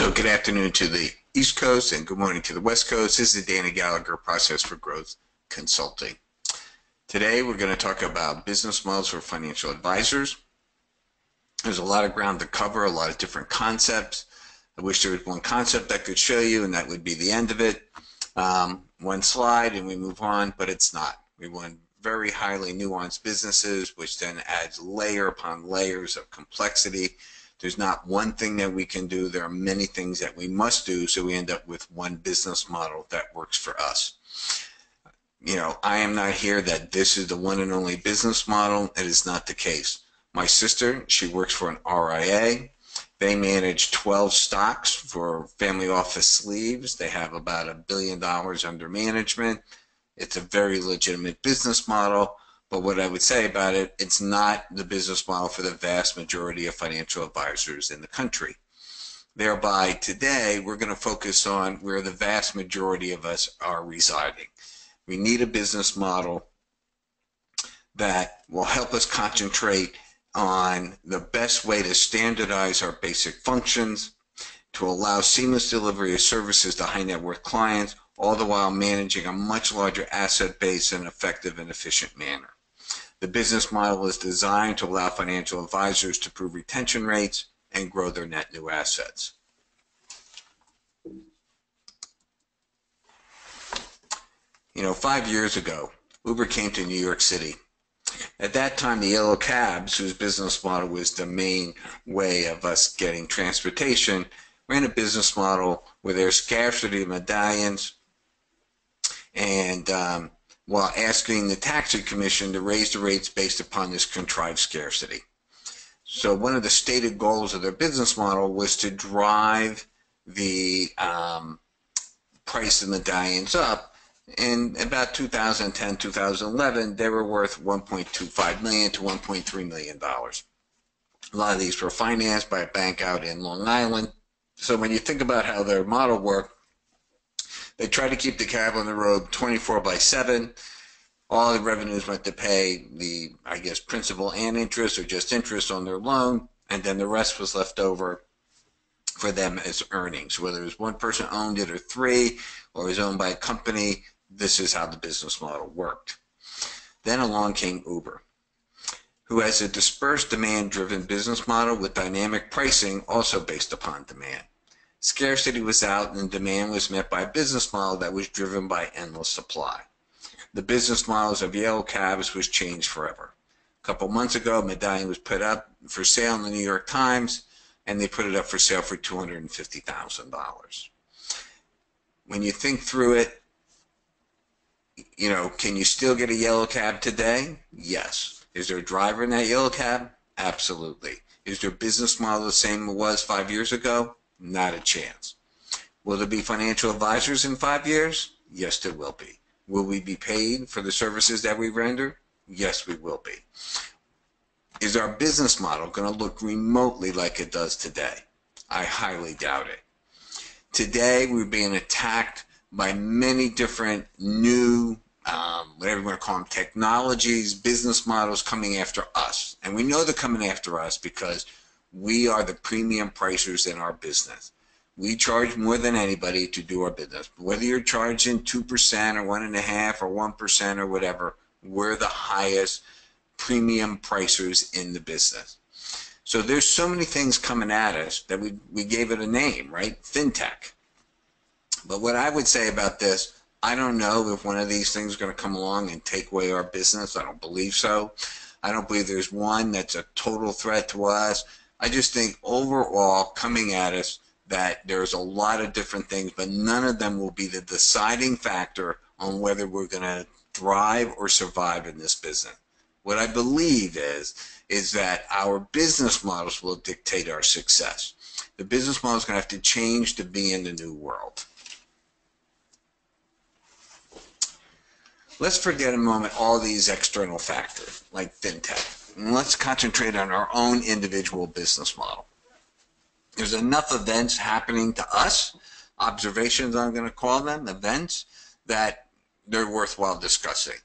So good afternoon to the East Coast and good morning to the West Coast. This is the Danny Gallagher, Process for Growth Consulting. Today we're going to talk about business models for financial advisors. There's a lot of ground to cover, a lot of different concepts. I wish there was one concept I could show you and that would be the end of it. Um, one slide and we move on, but it's not. We want very highly nuanced businesses, which then adds layer upon layers of complexity. There's not one thing that we can do. There are many things that we must do, so we end up with one business model that works for us. You know, I am not here that this is the one and only business model. It is not the case. My sister, she works for an RIA. They manage 12 stocks for family office sleeves. They have about a billion dollars under management. It's a very legitimate business model. But what I would say about it, it's not the business model for the vast majority of financial advisors in the country. Thereby, today, we're going to focus on where the vast majority of us are residing. We need a business model that will help us concentrate on the best way to standardize our basic functions, to allow seamless delivery of services to high net worth clients, all the while managing a much larger asset base in an effective and efficient manner. The business model is designed to allow financial advisors to prove retention rates and grow their net new assets. You know, five years ago, Uber came to New York City. At that time, the yellow cabs, whose business model was the main way of us getting transportation, ran a business model where there's scarcity of medallions and um, while asking the taxi commission to raise the rates based upon this contrived scarcity. So one of the stated goals of their business model was to drive the um, price of medallions up. In about 2010, 2011, they were worth 1.25 million to 1.3 million dollars. A lot of these were financed by a bank out in Long Island. So when you think about how their model worked, they tried to keep the cab on the road 24 by 7. All the revenues went to pay the, I guess, principal and interest or just interest on their loan, and then the rest was left over for them as earnings. Whether it was one person owned it or three, or was owned by a company, this is how the business model worked. Then along came Uber, who has a dispersed demand driven business model with dynamic pricing also based upon demand. Scarcity was out and demand was met by a business model that was driven by endless supply. The business models of Yellow Cabs was changed forever. A couple months ago, Medallion was put up for sale in the New York Times, and they put it up for sale for $250,000. When you think through it, you know, can you still get a yellow cab today? Yes. Is there a driver in that yellow cab? Absolutely. Is their business model the same as it was five years ago? Not a chance. Will there be financial advisors in five years? Yes, there will be. Will we be paid for the services that we render? Yes, we will be. Is our business model going to look remotely like it does today? I highly doubt it. Today, we're being attacked by many different new, um, whatever you want to call them, technologies, business models coming after us. And we know they're coming after us because we are the premium pricers in our business. We charge more than anybody to do our business. Whether you're charging 2% or 1.5 or 1% or whatever, we're the highest premium pricers in the business. So there's so many things coming at us that we, we gave it a name, right? FinTech. But what I would say about this, I don't know if one of these things is going to come along and take away our business. I don't believe so. I don't believe there's one that's a total threat to us. I just think overall coming at us that there's a lot of different things, but none of them will be the deciding factor on whether we're going to thrive or survive in this business. What I believe is is that our business models will dictate our success. The business model is going to have to change to be in the new world. Let's forget a moment all these external factors like fintech let's concentrate on our own individual business model. There's enough events happening to us, observations I'm going to call them, events, that they're worthwhile discussing.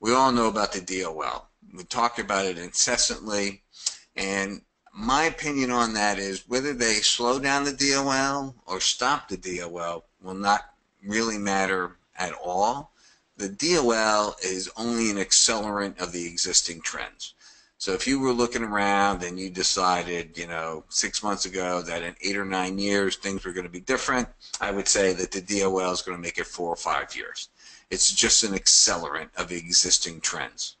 We all know about the DOL. We talk about it incessantly, and my opinion on that is whether they slow down the DOL or stop the DOL will not really matter at all. The DOL is only an accelerant of the existing trends. So if you were looking around and you decided, you know, six months ago that in eight or nine years things were going to be different, I would say that the DOL is going to make it four or five years. It's just an accelerant of existing trends.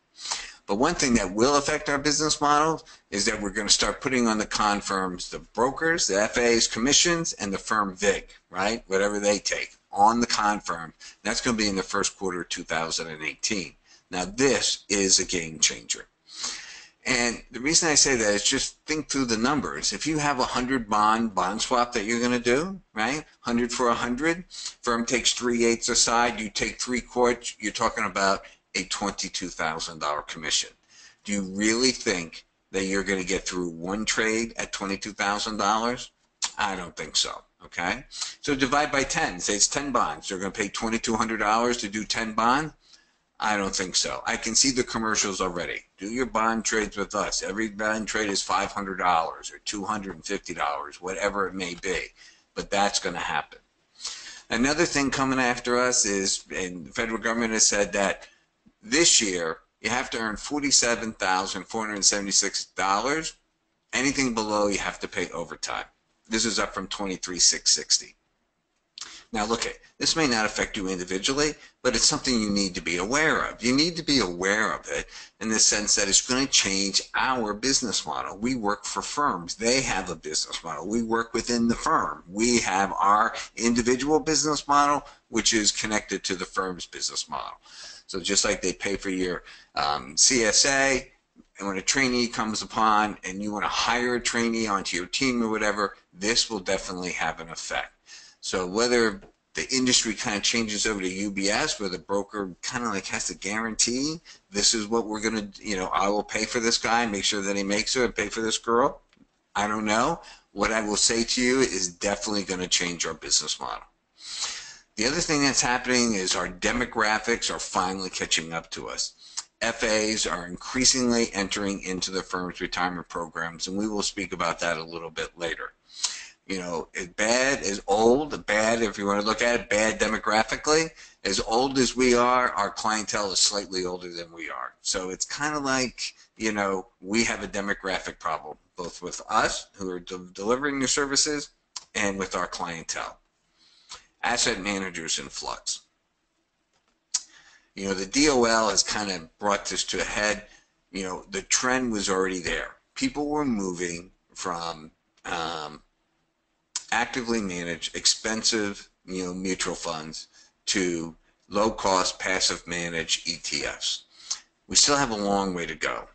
But one thing that will affect our business model is that we're going to start putting on the con firms the brokers, the FA's commissions, and the firm VIG, right? Whatever they take on the con firm. That's going to be in the first quarter of 2018. Now, this is a game changer. And the reason I say that is just think through the numbers. If you have a 100 bond bond swap that you're going to do, right? 100 for 100, firm takes 3 eighths aside, you take 3 quarters, you're talking about a $22,000 commission. Do you really think that you're going to get through one trade at $22,000? I don't think so. Okay, so divide by 10. Say it's 10 bonds. They're going to pay $2,200 to do 10 bonds. I don't think so. I can see the commercials already. Do your bond trades with us. Every bond trade is $500 or $250, whatever it may be. But that's going to happen. Another thing coming after us is, and the federal government has said that this year you have to earn $47,476. Anything below you have to pay overtime. This is up from 23,660. Now look at this may not affect you individually, but it's something you need to be aware of. You need to be aware of it in the sense that it's going to change our business model. We work for firms. They have a business model. We work within the firm. We have our individual business model, which is connected to the firm's business model. So just like they pay for your um, CSA, and when a trainee comes upon and you want to hire a trainee onto your team or whatever, this will definitely have an effect. So whether the industry kind of changes over to UBS where the broker kind of like has to guarantee this is what we're going to, you know, I will pay for this guy, make sure that he makes it and pay for this girl. I don't know. What I will say to you is definitely going to change our business model. The other thing that's happening is our demographics are finally catching up to us. FAs are increasingly entering into the firm's retirement programs, and we will speak about that a little bit later you know, bad, as old, bad if you want to look at it, bad demographically, as old as we are, our clientele is slightly older than we are. So it's kind of like, you know, we have a demographic problem, both with us who are de delivering the services and with our clientele. Asset managers in flux. You know, the DOL has kind of brought this to a head. You know, the trend was already there. People were moving from um, actively manage expensive you know, mutual funds to low cost passive managed ETFs. We still have a long way to go.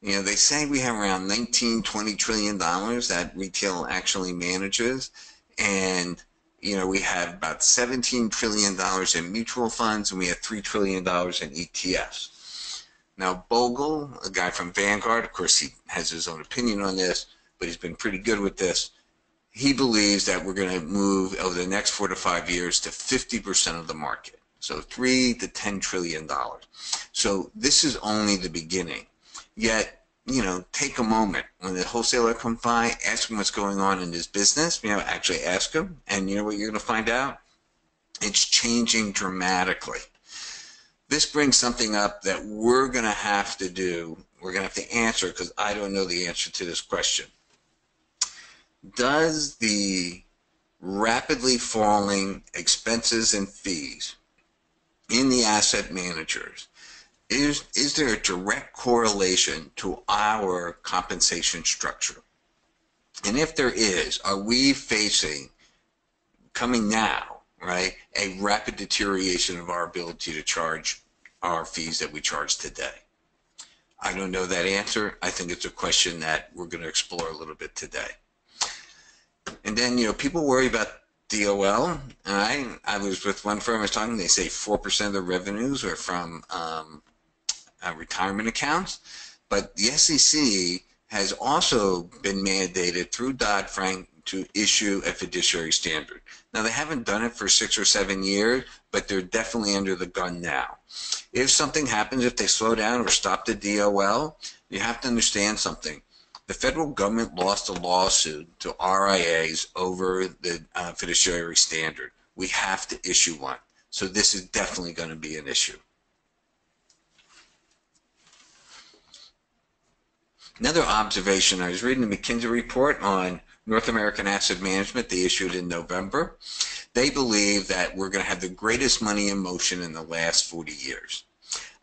You know, they say we have around 19, 20 trillion dollars that retail actually manages. And, you know, we have about 17 trillion dollars in mutual funds and we have 3 trillion dollars in ETFs. Now, Bogle, a guy from Vanguard, of course, he has his own opinion on this, but he's been pretty good with this he believes that we're going to move over the next four to five years to 50% of the market. So three to 10 trillion dollars. So this is only the beginning. Yet, you know, take a moment when the wholesaler comes by, ask him what's going on in his business. You know, actually ask him, and you know what you're going to find out? It's changing dramatically. This brings something up that we're going to have to do. We're going to have to answer because I don't know the answer to this question does the rapidly falling expenses and fees in the asset managers is is there a direct correlation to our compensation structure? And if there is are we facing coming now right a rapid deterioration of our ability to charge our fees that we charge today? I don't know that answer. I think it's a question that we're going to explore a little bit today and then, you know, people worry about DOL. I, I was with one firm I was talking, they say 4% of the revenues are from um, uh, retirement accounts. But the SEC has also been mandated through Dodd-Frank to issue a fiduciary standard. Now, they haven't done it for six or seven years, but they're definitely under the gun now. If something happens, if they slow down or stop the DOL, you have to understand something The federal government lost a lawsuit to RIAs over the uh, fiduciary standard. We have to issue one. So this is definitely going to be an issue. Another observation, I was reading the McKinsey report on North American Asset Management they issued in November. They believe that we're going to have the greatest money in motion in the last 40 years.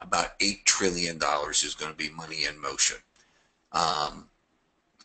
About $8 trillion is going to be money in motion. Um,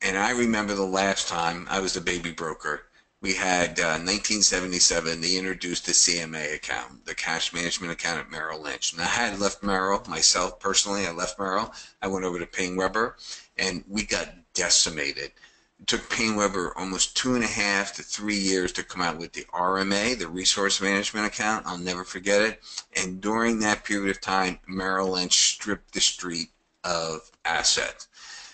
and I remember the last time I was a baby broker, we had uh, 1977, they introduced the CMA account, the cash management account at Merrill Lynch. And I had left Merrill, myself personally, I left Merrill. I went over to PaineWebber and we got decimated. It took PaineWebber almost two and a half to three years to come out with the RMA, the resource management account. I'll never forget it. And during that period of time, Merrill Lynch stripped the street of assets.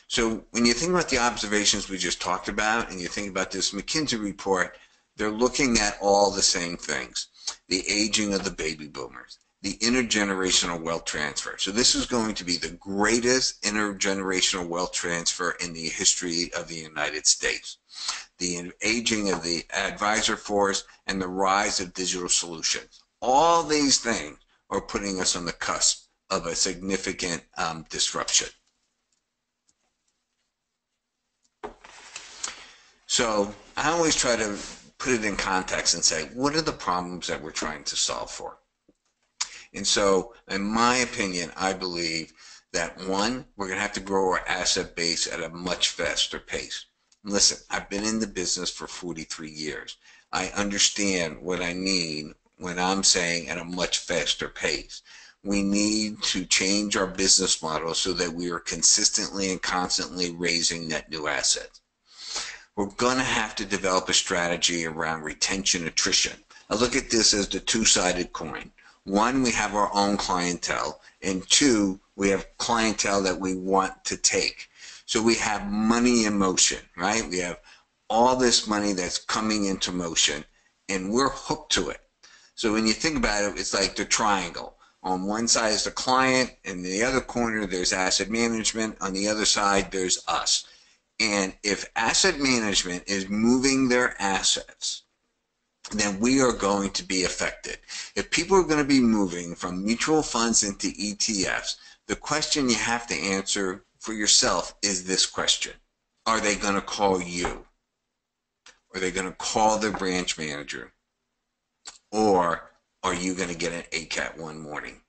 So when you think about the observations we just talked about and you think about this McKinsey report, they're looking at all the same things. The aging of the baby boomers, the intergenerational wealth transfer. So this is going to be the greatest intergenerational wealth transfer in the history of the United States. The aging of the advisor force and the rise of digital solutions. All these things are putting us on the cusp of a significant um, disruption. So I always try to put it in context and say, what are the problems that we're trying to solve for? And so, in my opinion, I believe that one, we're going to have to grow our asset base at a much faster pace. Listen, I've been in the business for 43 years. I understand what I mean when I'm saying at a much faster pace. We need to change our business model so that we are consistently and constantly raising net new assets we're going to have to develop a strategy around retention attrition. I look at this as the two-sided coin. One, we have our own clientele, and two, we have clientele that we want to take. So we have money in motion, right? We have all this money that's coming into motion, and we're hooked to it. So when you think about it, it's like the triangle. On one side is the client, and the other corner there's asset management. On the other side, there's us. And if asset management is moving their assets, then we are going to be affected. If people are going to be moving from mutual funds into ETFs, the question you have to answer for yourself is this question. Are they going to call you? Are they going to call their branch manager? Or are you going to get an ACAT one morning?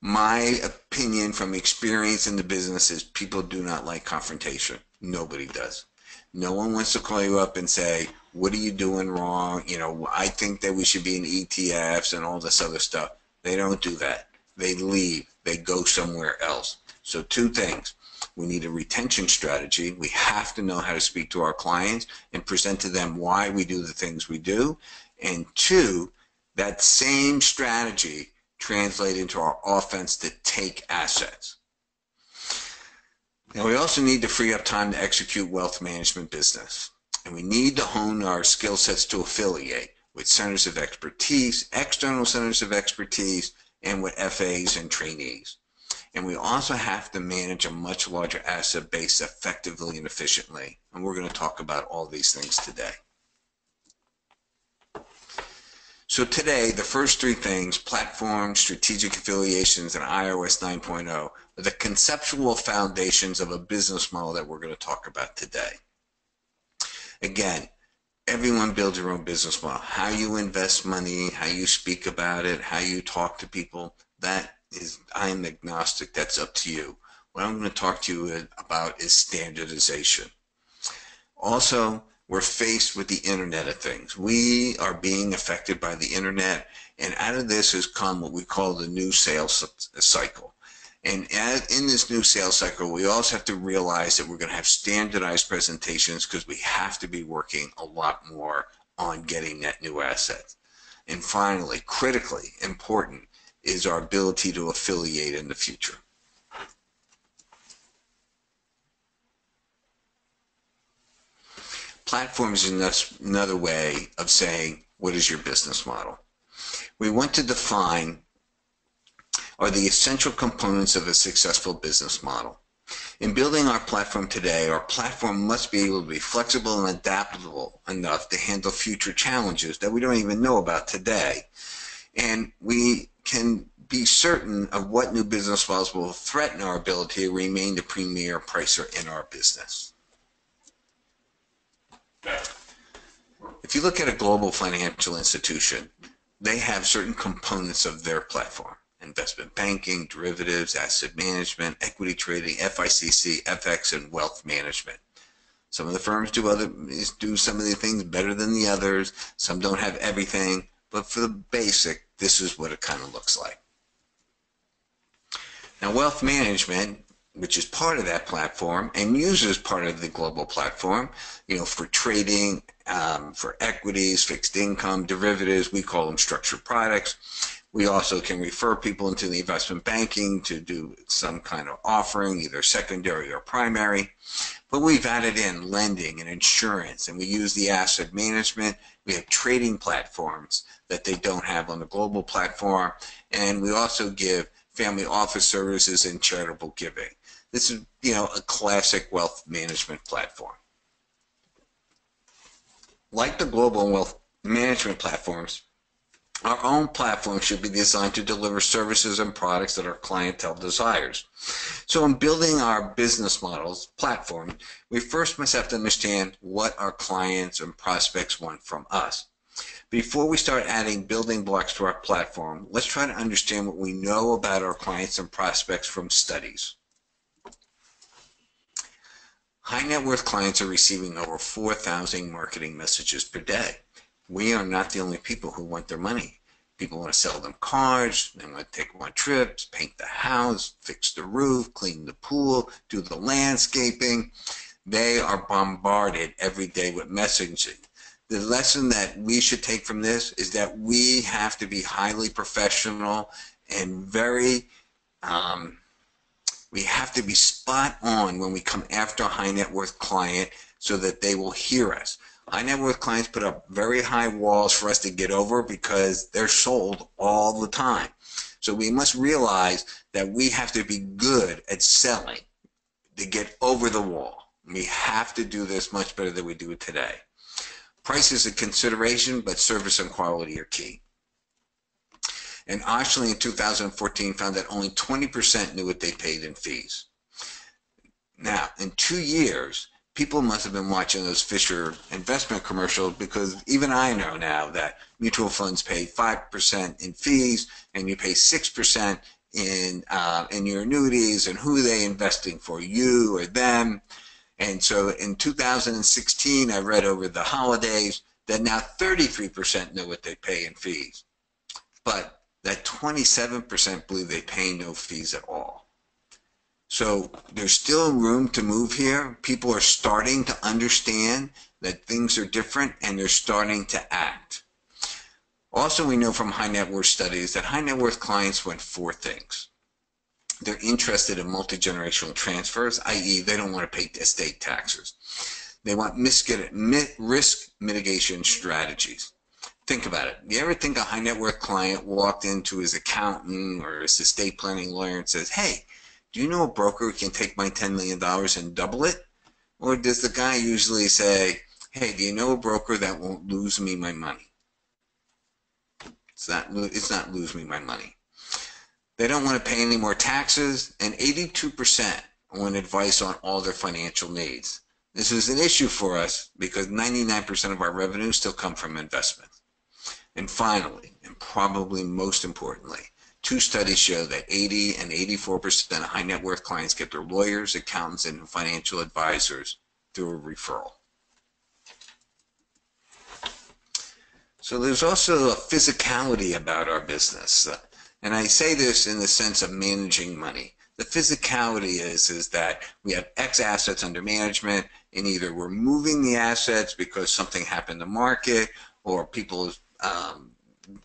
My opinion from experience in the business is people do not like confrontation. Nobody does. No one wants to call you up and say, what are you doing wrong? You know, I think that we should be in ETFs and all this other stuff. They don't do that. They leave. They go somewhere else. So two things. We need a retention strategy. We have to know how to speak to our clients and present to them why we do the things we do. And two, that same strategy translate into our offense to take assets. Now we also need to free up time to execute wealth management business. And we need to hone our skill sets to affiliate with centers of expertise, external centers of expertise, and with FAs and trainees. And we also have to manage a much larger asset base effectively and efficiently. And we're going to talk about all these things today. So today, the first three things, platform, strategic affiliations, and iOS 9.0, are the conceptual foundations of a business model that we're going to talk about today. Again, everyone builds your own business model. How you invest money, how you speak about it, how you talk to people, that is, I'm agnostic. That's up to you. What I'm going to talk to you about is standardization. Also, we're faced with the Internet of Things. We are being affected by the Internet, and out of this has come what we call the new sales uh, cycle. And in this new sales cycle, we also have to realize that we're going to have standardized presentations because we have to be working a lot more on getting net new assets. And finally, critically important is our ability to affiliate in the future. Platforms is another way of saying, what is your business model? We want to define are the essential components of a successful business model. In building our platform today, our platform must be able to be flexible and adaptable enough to handle future challenges that we don't even know about today. And we can be certain of what new business models will threaten our ability to remain the premier pricer in our business. If you look at a global financial institution, they have certain components of their platform investment banking, derivatives, asset management, equity trading, FICC, FX, and wealth management. Some of the firms do other do some of the things better than the others. Some don't have everything, but for the basic, this is what it kind of looks like. Now, wealth management, which is part of that platform and uses part of the global platform, you know, for trading, um, for equities, fixed income, derivatives, we call them structured products. We also can refer people into the investment banking to do some kind of offering, either secondary or primary. But we've added in lending and insurance, and we use the asset management. We have trading platforms that they don't have on the global platform. And we also give family office services and charitable giving. This is, you know, a classic wealth management platform. Like the global wealth management platforms, our own platform should be designed to deliver services and products that our clientele desires. So in building our business models platform, we first must have to understand what our clients and prospects want from us. Before we start adding building blocks to our platform, let's try to understand what we know about our clients and prospects from studies. High net worth clients are receiving over 4,000 marketing messages per day we are not the only people who want their money. People want to sell them cars, they want to take them on trips, paint the house, fix the roof, clean the pool, do the landscaping. They are bombarded every day with messaging. The lesson that we should take from this is that we have to be highly professional and very, um, we have to be spot on when we come after a high net worth client so that they will hear us. High net worth clients put up very high walls for us to get over because they're sold all the time. So we must realize that we have to be good at selling to get over the wall. We have to do this much better than we do it today. Price is a consideration, but service and quality are key. And Oshley in 2014 found that only 20% knew what they paid in fees. Now, in two years, people must have been watching those Fisher investment commercials because even I know now that mutual funds pay 5% in fees and you pay 6% in, uh, in your annuities and who are they investing for, you or them. And so in 2016, I read over the holidays that now 33% know what they pay in fees, but that 27% believe they pay no fees at all. So there's still room to move here. People are starting to understand that things are different and they're starting to act. Also, we know from high net worth studies that high net worth clients want four things. They're interested in multi-generational transfers, i.e. they don't want to pay estate taxes. They want risk mitigation strategies. Think about it. You ever think a high net worth client walked into his accountant or his estate planning lawyer and says, hey, do you know a broker who can take my $10 million and and double it? Or does the guy usually say, hey, do you know a broker that won't lose me my money? It's not, it's not lose me my money. They don't want to pay any more taxes, and 82% want advice on all their financial needs. This is an issue for us because 99% of our revenues still come from investments. And finally, and probably most importantly, Two studies show that 80 and 84% of high net worth clients get their lawyers, accountants, and financial advisors through a referral. So there's also a physicality about our business. And I say this in the sense of managing money. The physicality is, is that we have X assets under management and either we're moving the assets because something happened to market or people's um,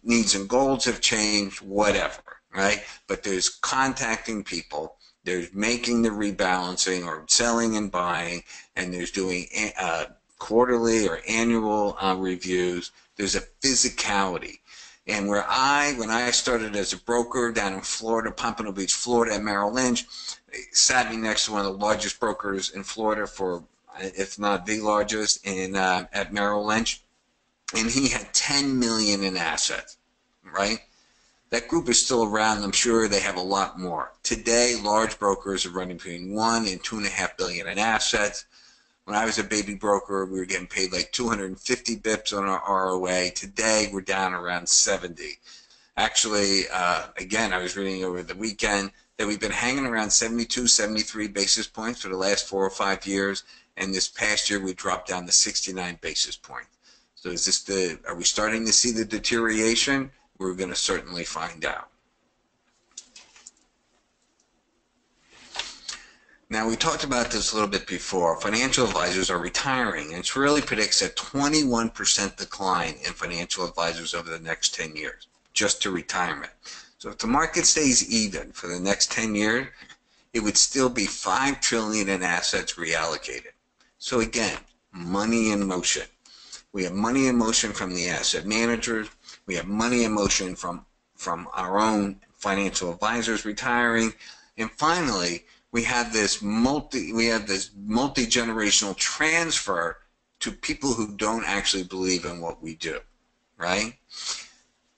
needs and goals have changed, whatever right? But there's contacting people, there's making the rebalancing or selling and buying, and there's doing uh, quarterly or annual uh, reviews. There's a physicality. And where I, when I started as a broker down in Florida, Pompano Beach, Florida at Merrill Lynch, sat me next to one of the largest brokers in Florida for, if not the largest, in uh, at Merrill Lynch, and he had 10 million in assets, right? That group is still around. I'm sure they have a lot more. Today, large brokers are running between one and two and a half billion in assets. When I was a baby broker, we were getting paid like 250 bips on our ROA. Today, we're down around 70. Actually, uh, again, I was reading over the weekend that we've been hanging around 72, 73 basis points for the last four or five years, and this past year we dropped down to 69 basis points. So is this the, are we starting to see the deterioration? We're going to certainly find out. Now, we talked about this a little bit before. Financial advisors are retiring, and it really predicts a 21% decline in financial advisors over the next 10 years, just to retirement. So if the market stays even for the next 10 years, it would still be 5 trillion in assets reallocated. So again, money in motion. We have money in motion from the asset managers. We have money in motion from, from our own financial advisors retiring. And finally, we have this multi we have this multi-generational transfer to people who don't actually believe in what we do right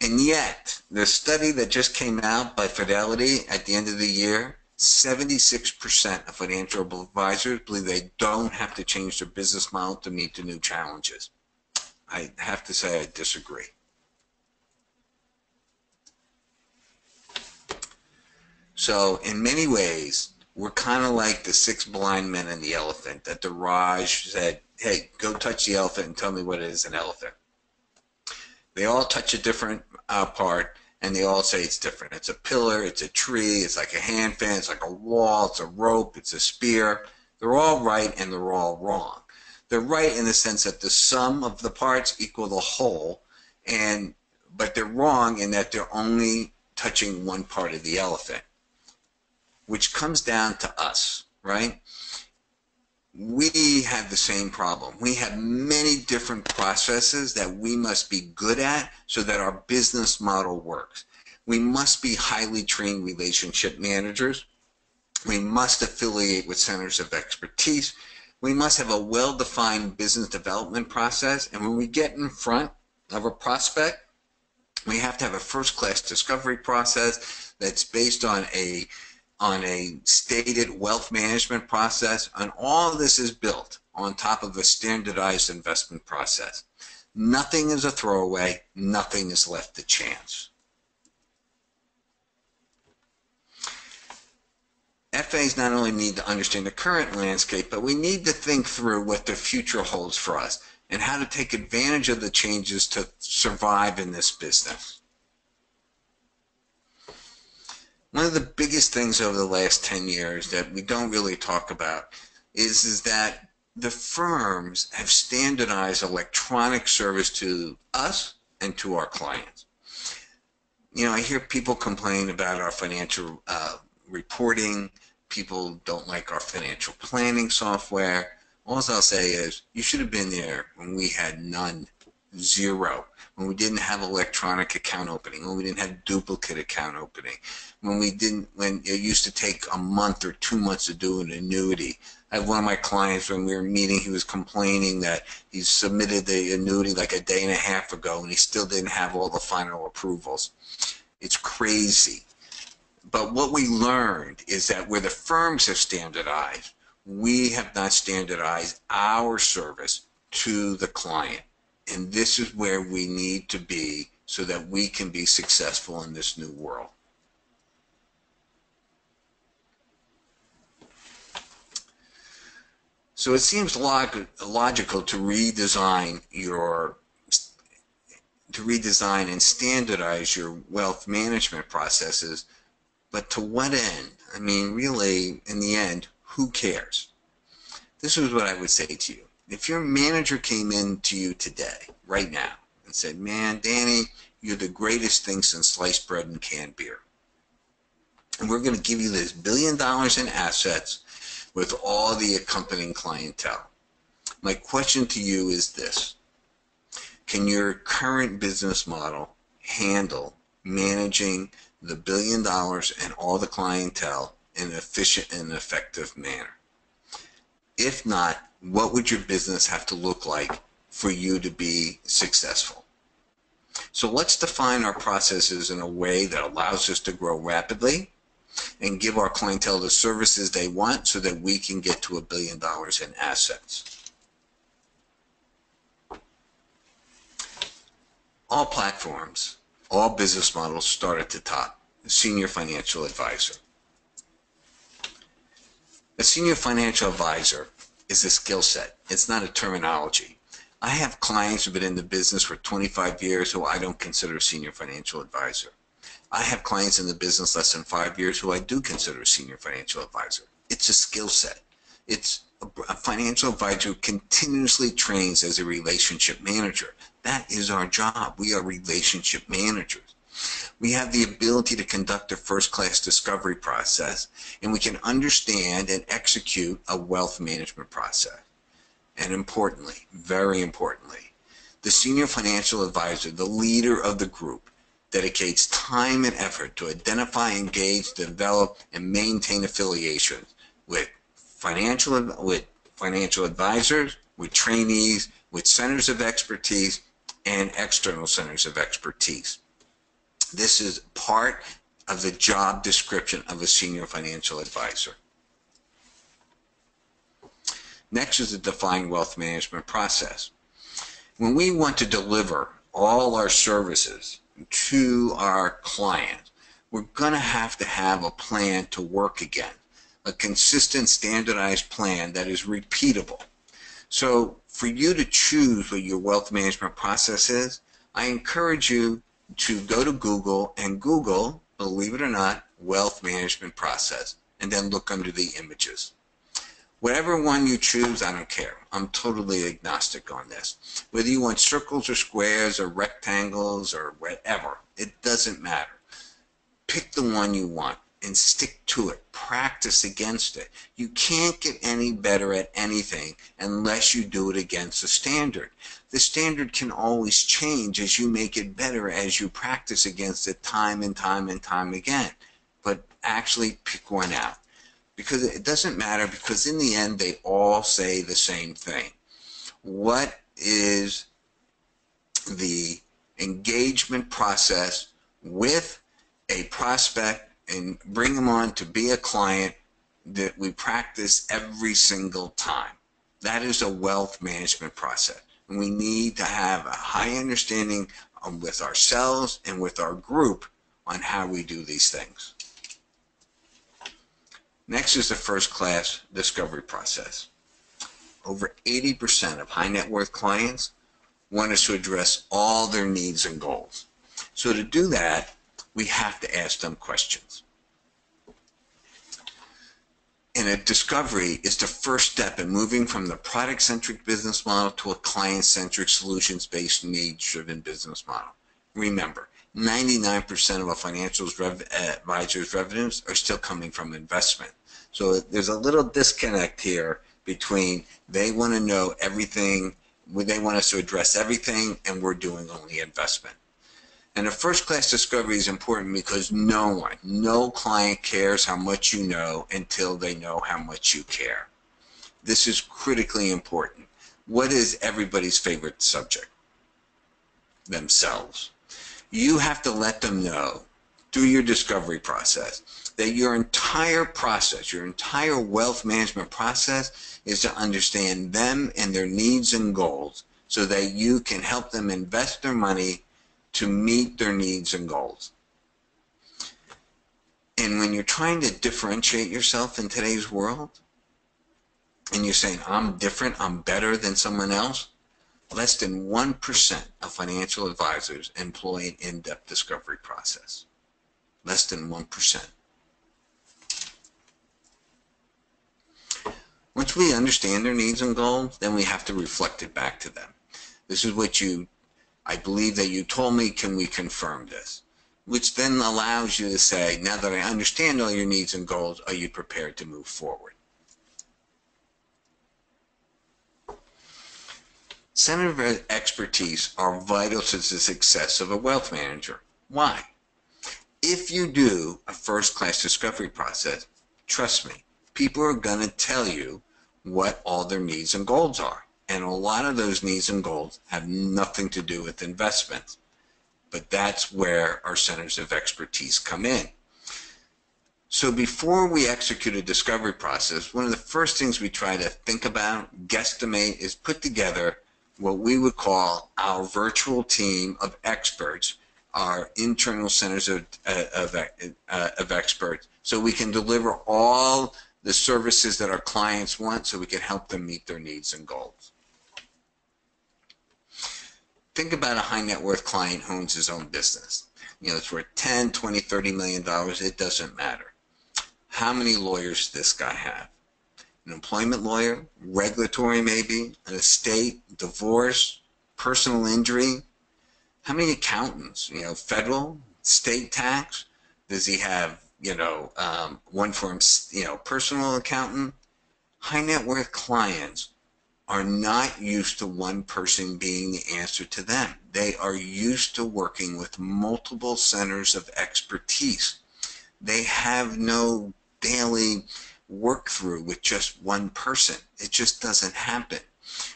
and yet the study that just came out by fidelity at the end of the year 76% of financial advisors believe they don't have to change their business model to meet the new challenges i have to say i disagree so in many ways we're kind of like the six blind men and the elephant that the Raj said, hey, go touch the elephant and tell me what it is an elephant. They all touch a different uh, part and they all say it's different. It's a pillar, it's a tree, it's like a hand fan, it's like a wall, it's a rope, it's a spear. They're all right and they're all wrong. They're right in the sense that the sum of the parts equal the whole, and but they're wrong in that they're only touching one part of the elephant which comes down to us, right? We have the same problem. We have many different processes that we must be good at so that our business model works. We must be highly trained relationship managers. We must affiliate with centers of expertise. We must have a well-defined business development process. And when we get in front of a prospect, we have to have a first-class discovery process that's based on a on a stated wealth management process, and all this is built on top of a standardized investment process. Nothing is a throwaway, nothing is left to chance. FAs not only need to understand the current landscape, but we need to think through what the future holds for us and how to take advantage of the changes to survive in this business. one of the biggest things over the last 10 years that we don't really talk about is, is that the firms have standardized electronic service to us and to our clients. You know, I hear people complain about our financial uh, reporting. People don't like our financial planning software. All I'll say is you should have been there when we had none, zero when we didn't have electronic account opening, when we didn't have duplicate account opening, when we didn't, when it used to take a month or two months to do an annuity. I have one of my clients when we were meeting, he was complaining that he submitted the annuity like a day and a half ago and he still didn't have all the final approvals. It's crazy. But what we learned is that where the firms have standardized, we have not standardized our service to the client. And this is where we need to be so that we can be successful in this new world. So it seems log logical to redesign your to redesign and standardize your wealth management processes, but to what end? I mean, really, in the end, who cares? This is what I would say to you if your manager came in to you today, right now, and said, man, Danny, you're the greatest thing since sliced bread and canned beer. And we're going to give you this billion dollars in assets with all the accompanying clientele. My question to you is this. Can your current business model handle managing the billion dollars and all the clientele in an efficient and effective manner? If not, what would your business have to look like for you to be successful? So let's define our processes in a way that allows us to grow rapidly and give our clientele the services they want so that we can get to a billion dollars in assets. All platforms, all business models start at the top, senior financial advisor. A senior financial advisor is a skill set. It's not a terminology. I have clients who've been in the business for 25 years who I don't consider a senior financial advisor. I have clients in the business less than five years who I do consider a senior financial advisor. It's a skill set. It's a financial advisor who continuously trains as a relationship manager. That is our job. We are relationship managers. We have the ability to conduct a first-class discovery process, and we can understand and execute a wealth management process. And importantly, very importantly, the senior financial advisor, the leader of the group, dedicates time and effort to identify, engage, develop, and maintain affiliations with financial with financial advisors, with trainees, with centers of expertise, and external centers of expertise. This is part of the job description of a senior financial advisor. Next is the defined wealth management process. When we want to deliver all our services to our clients, we're going to have to have a plan to work again, a consistent standardized plan that is repeatable. So for you to choose what your wealth management process is, I encourage you to go to Google and Google, believe it or not, wealth management process, and then look under the images. Whatever one you choose, I don't care. I'm totally agnostic on this. Whether you want circles or squares or rectangles or whatever, it doesn't matter. Pick the one you want and stick to it. Practice against it. You can't get any better at anything unless you do it against the standard. The standard can always change as you make it better as you practice against it time and time and time again. But actually pick one out because it doesn't matter because in the end they all say the same thing. What is the engagement process with a prospect and bring them on to be a client that we practice every single time. That is a wealth management process. And we need to have a high understanding um, with ourselves and with our group on how we do these things. Next is the first class discovery process. Over 80% of high net worth clients want us to address all their needs and goals. So to do that, we have to ask them questions. And a discovery is the first step in moving from the product-centric business model to a client-centric, solutions-based, needs-driven business model. Remember, 99% of a financial rev uh, advisor's revenues are still coming from investment. So there's a little disconnect here between they want to know everything, they want us to address everything, and we're doing only investment. And a first-class discovery is important because no one, no client cares how much you know until they know how much you care. This is critically important. What is everybody's favorite subject? Themselves you have to let them know through your discovery process that your entire process, your entire wealth management process is to understand them and their needs and goals so that you can help them invest their money to meet their needs and goals. And when you're trying to differentiate yourself in today's world, and you're saying, I'm different, I'm better than someone else, less than 1% of financial advisors employ an in-depth discovery process. Less than 1%. Once we understand their needs and goals, then we have to reflect it back to them. This is what you, I believe that you told me, can we confirm this? Which then allows you to say, now that I understand all your needs and goals, are you prepared to move forward? Center of expertise are vital to the success of a wealth manager. Why? If you do a first-class discovery process, Trust me, people are going to tell you what all their needs and goals are. And a lot of those needs and goals have nothing to do with investments. But that's where our centers of expertise come in. So before we execute a discovery process, one of the first things we try to think about, guesstimate, is put together what we would call our virtual team of experts, our internal centers of, uh, of, uh, of experts, so we can deliver all the services that our clients want so we can help them meet their needs and goals. Think about a high net worth client who owns his own business. You know, it's worth 10, 20, 30 million dollars. It doesn't matter. How many lawyers does this guy have? An employment lawyer, regulatory maybe, an estate, divorce, personal injury. How many accountants? You know, federal, state tax. Does he have you know, um, one for him, you know, personal accountant, high net worth clients are not used to one person being the answer to them. They are used to working with multiple centers of expertise. They have no daily work through with just one person. It just doesn't happen.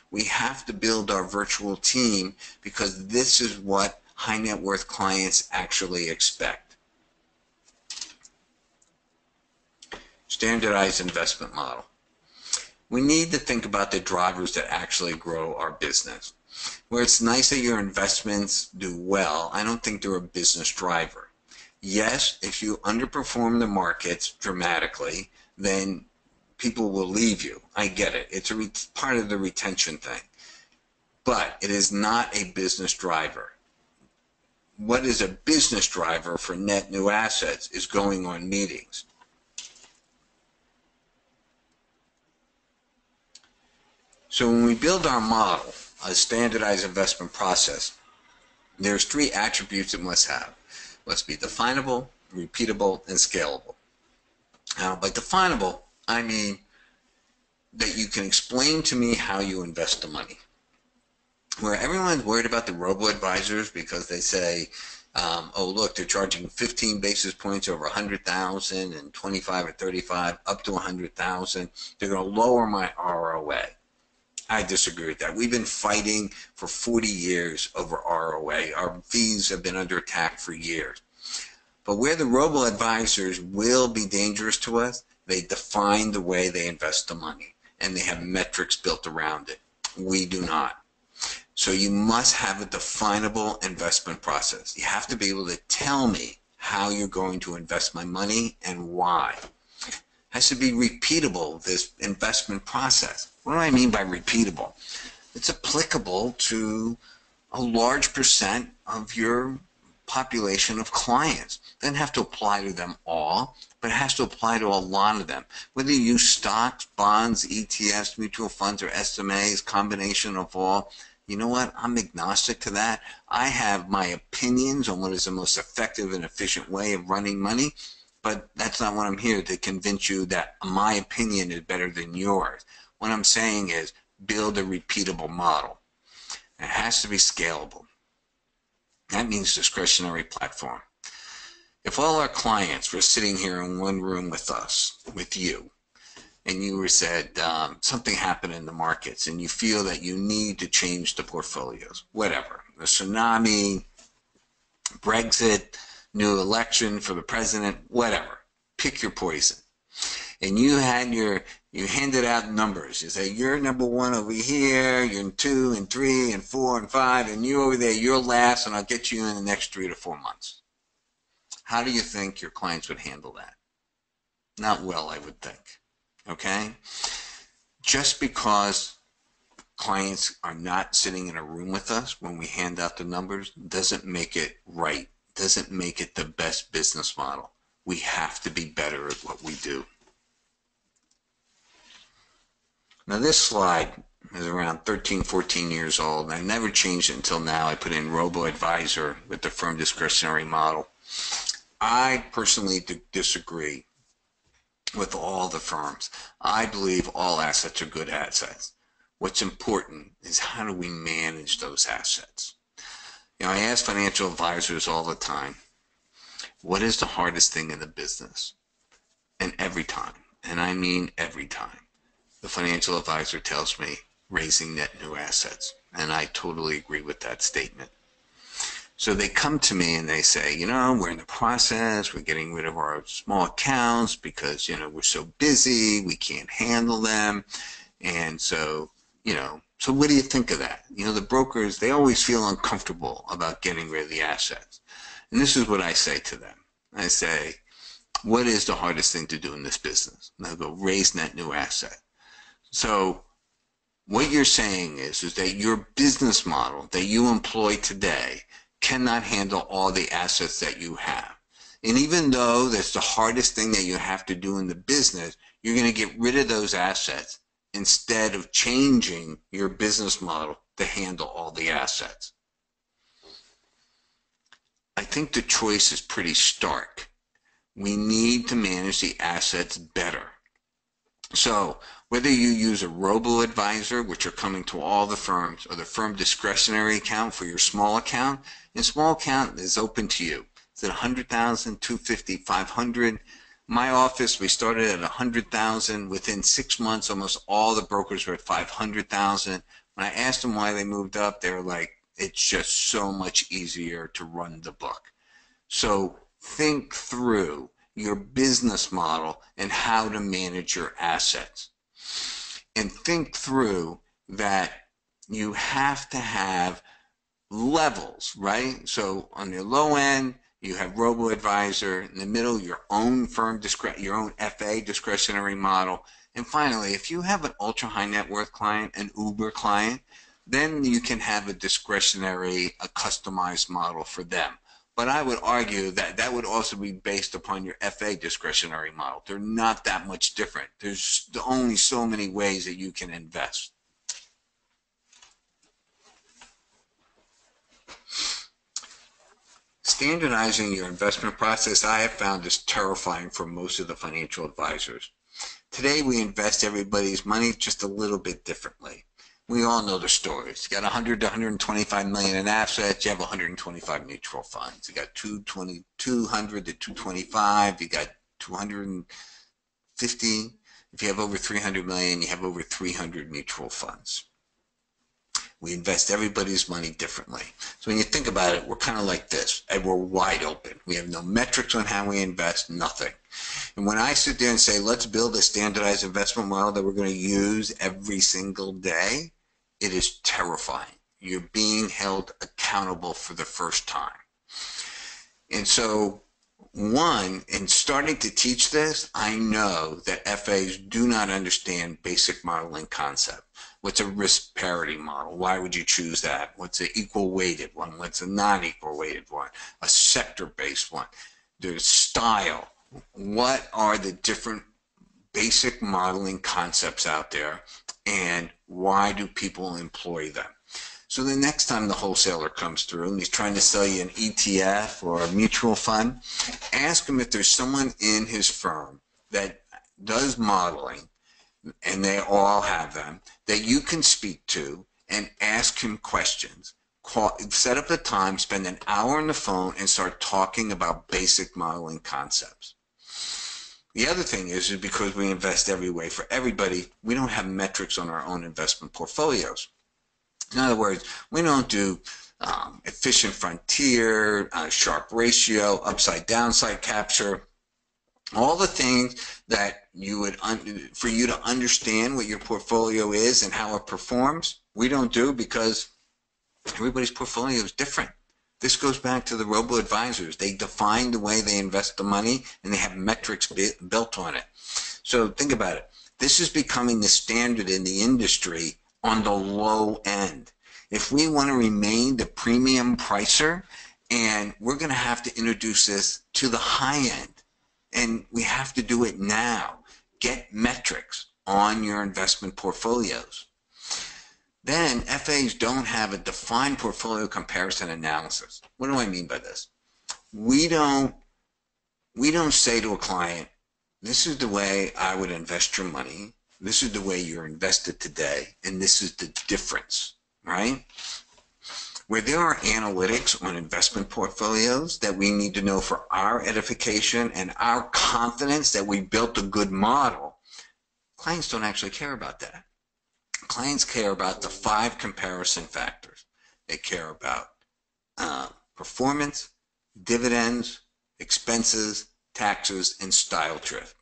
We have to build our virtual team because this is what high net worth clients actually expect. standardized investment model. We need to think about the drivers that actually grow our business. Where it's nice that your investments do well, I don't think they're a business driver. Yes, if you underperform the markets dramatically, then people will leave you. I get it. It's a part of the retention thing. But it is not a business driver. What is a business driver for net new assets is going on meetings So when we build our model, a standardized investment process, there's three attributes it must have. It must be definable, repeatable, and scalable. Now, by definable, I mean that you can explain to me how you invest the money. Where everyone's worried about the robo-advisors because they say, um, oh, look, they're charging 15 basis points over 100,000 and 25 or 35 up to 100,000. They're going to lower my ROA. I disagree with that. We've been fighting for 40 years over ROA. Our fees have been under attack for years. But where the robo advisors will be dangerous to us, they define the way they invest the money and they have metrics built around it. We do not. So you must have a definable investment process. You have to be able to tell me how you're going to invest my money and why. Has to be repeatable, this investment process. What do I mean by repeatable? It's applicable to a large percent of your population of clients. It doesn't have to apply to them all, but it has to apply to a lot of them. Whether you use stocks, bonds, ETFs, mutual funds, or SMAs, combination of all, you know what? I'm agnostic to that. I have my opinions on what is the most effective and efficient way of running money, but that's not what I'm here to convince you that my opinion is better than yours. What I'm saying is build a repeatable model. It has to be scalable. That means discretionary platform. If all our clients were sitting here in one room with us, with you, and you were said um, something happened in the markets and you feel that you need to change the portfolios, whatever, the tsunami, Brexit, new election for the president, whatever, pick your poison. And you had your you handed out numbers. You say, you're number one over here, you're two and three and four and five, and you over there, you're last, and I'll get you in the next three to four months. How do you think your clients would handle that? Not well, I would think. Okay? Just because clients are not sitting in a room with us when we hand out the numbers doesn't make it right, doesn't make it the best business model. We have to be better at what we do. Now this slide is around 13, 14 years old. and I never changed it until now. I put in robo-advisor with the firm discretionary model. I personally disagree with all the firms. I believe all assets are good assets. What's important is how do we manage those assets? You know, I ask financial advisors all the time, what is the hardest thing in the business? And every time, and I mean every time, the financial advisor tells me raising net new assets. And I totally agree with that statement. So they come to me and they say, you know, we're in the process, we're getting rid of our small accounts because, you know, we're so busy, we can't handle them. And so, you know, so what do you think of that? You know, the brokers, they always feel uncomfortable about getting rid of the assets. And this is what I say to them. I say, what is the hardest thing to do in this business? And I go, raise net new asset. So what you're saying is, is that your business model that you employ today cannot handle all the assets that you have. And even though that's the hardest thing that you have to do in the business, you're going to get rid of those assets instead of changing your business model to handle all the assets. I think the choice is pretty stark. We need to manage the assets better. So whether you use a robo-advisor, which are coming to all the firms, or the firm discretionary account for your small account, and small account is open to you. Is it 100,000, 250, 500? My office, we started at 100,000. Within six months, almost all the brokers were at 500,000. When I asked them why they moved up, they were like, it's just so much easier to run the book. So think through your business model and how to manage your assets and think through that you have to have levels, right? So on the low end, you have robo advisor. In the middle, your own firm, your own FA discretionary model. And finally, if you have an ultra high net worth client, an Uber client, then you can have a discretionary, a customized model for them. But I would argue that that would also be based upon your FA discretionary model. They're not that much different. There's only so many ways that you can invest. Standardizing your investment process, I have found is terrifying for most of the financial advisors. Today, we invest everybody's money just a little bit differently we all know the stories. You got 100 to 125 million in assets. You have 125 mutual funds. You got 220, 200 to 225. You got 250. If you have over 300 million, you have over 300 mutual funds. We invest everybody's money differently. So when you think about it, we're kind of like this, and we're wide open. We have no metrics on how we invest, nothing. And when I sit there and say, let's build a standardized investment model that we're going to use every single day, it is terrifying. You're being held accountable for the first time. And so, one, in starting to teach this, I know that FAs do not understand basic modeling concept. What's a risk parity model? Why would you choose that? What's an equal weighted one? What's a non-equal weighted one? A sector-based one? There's style. What are the different basic modeling concepts out there and why do people employ them? So the next time the wholesaler comes through and he's trying to sell you an ETF or a mutual fund, ask him if there's someone in his firm that does modeling, and they all have them, that you can speak to and ask him questions. Call, set up the time, spend an hour on the phone, and start talking about basic modeling concepts. The other thing is, is because we invest every way for everybody, we don't have metrics on our own investment portfolios. In other words, we don't do um, efficient frontier, uh, Sharpe ratio, upside downside capture, all the things that you would, for you to understand what your portfolio is and how it performs, we don't do because everybody's portfolio is different. This goes back to the robo-advisors. They define the way they invest the money and they have metrics built on it. So think about it. This is becoming the standard in the industry on the low end. If we want to remain the premium pricer, and we're going to have to introduce this to the high end, and we have to do it now. Get metrics on your investment portfolios. Then FAs don't have a defined portfolio comparison analysis. What do I mean by this? We don't we don't say to a client, this is the way I would invest your money. This is the way you're invested today, and this is the difference, right? Where there are analytics on investment portfolios that we need to know for our edification and our confidence that we built a good model, Clients don't actually care about that. Clients care about the five comparison factors. They care about uh, performance, dividends, expenses, taxes, and style drift.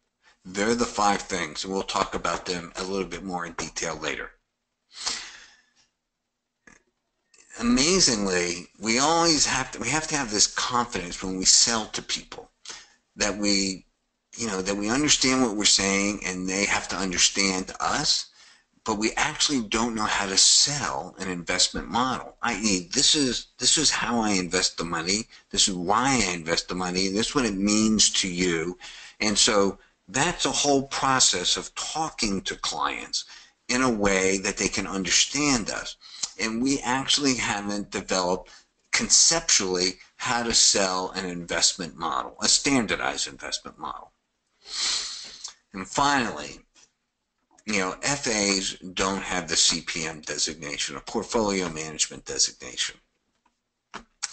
They're the five things, and we'll talk about them a little bit more in detail later. Amazingly, we always have to we have to have this confidence when we sell to people that we you know that we understand what we're saying and they have to understand us but we actually don't know how to sell an investment model. I.e., this is this is how I invest the money. This is why I invest the money. This is what it means to you. And so that's a whole process of talking to clients in a way that they can understand us. And we actually haven't developed conceptually how to sell an investment model, a standardized investment model. And finally, you know, FAs don't have the CPM designation, a portfolio management designation.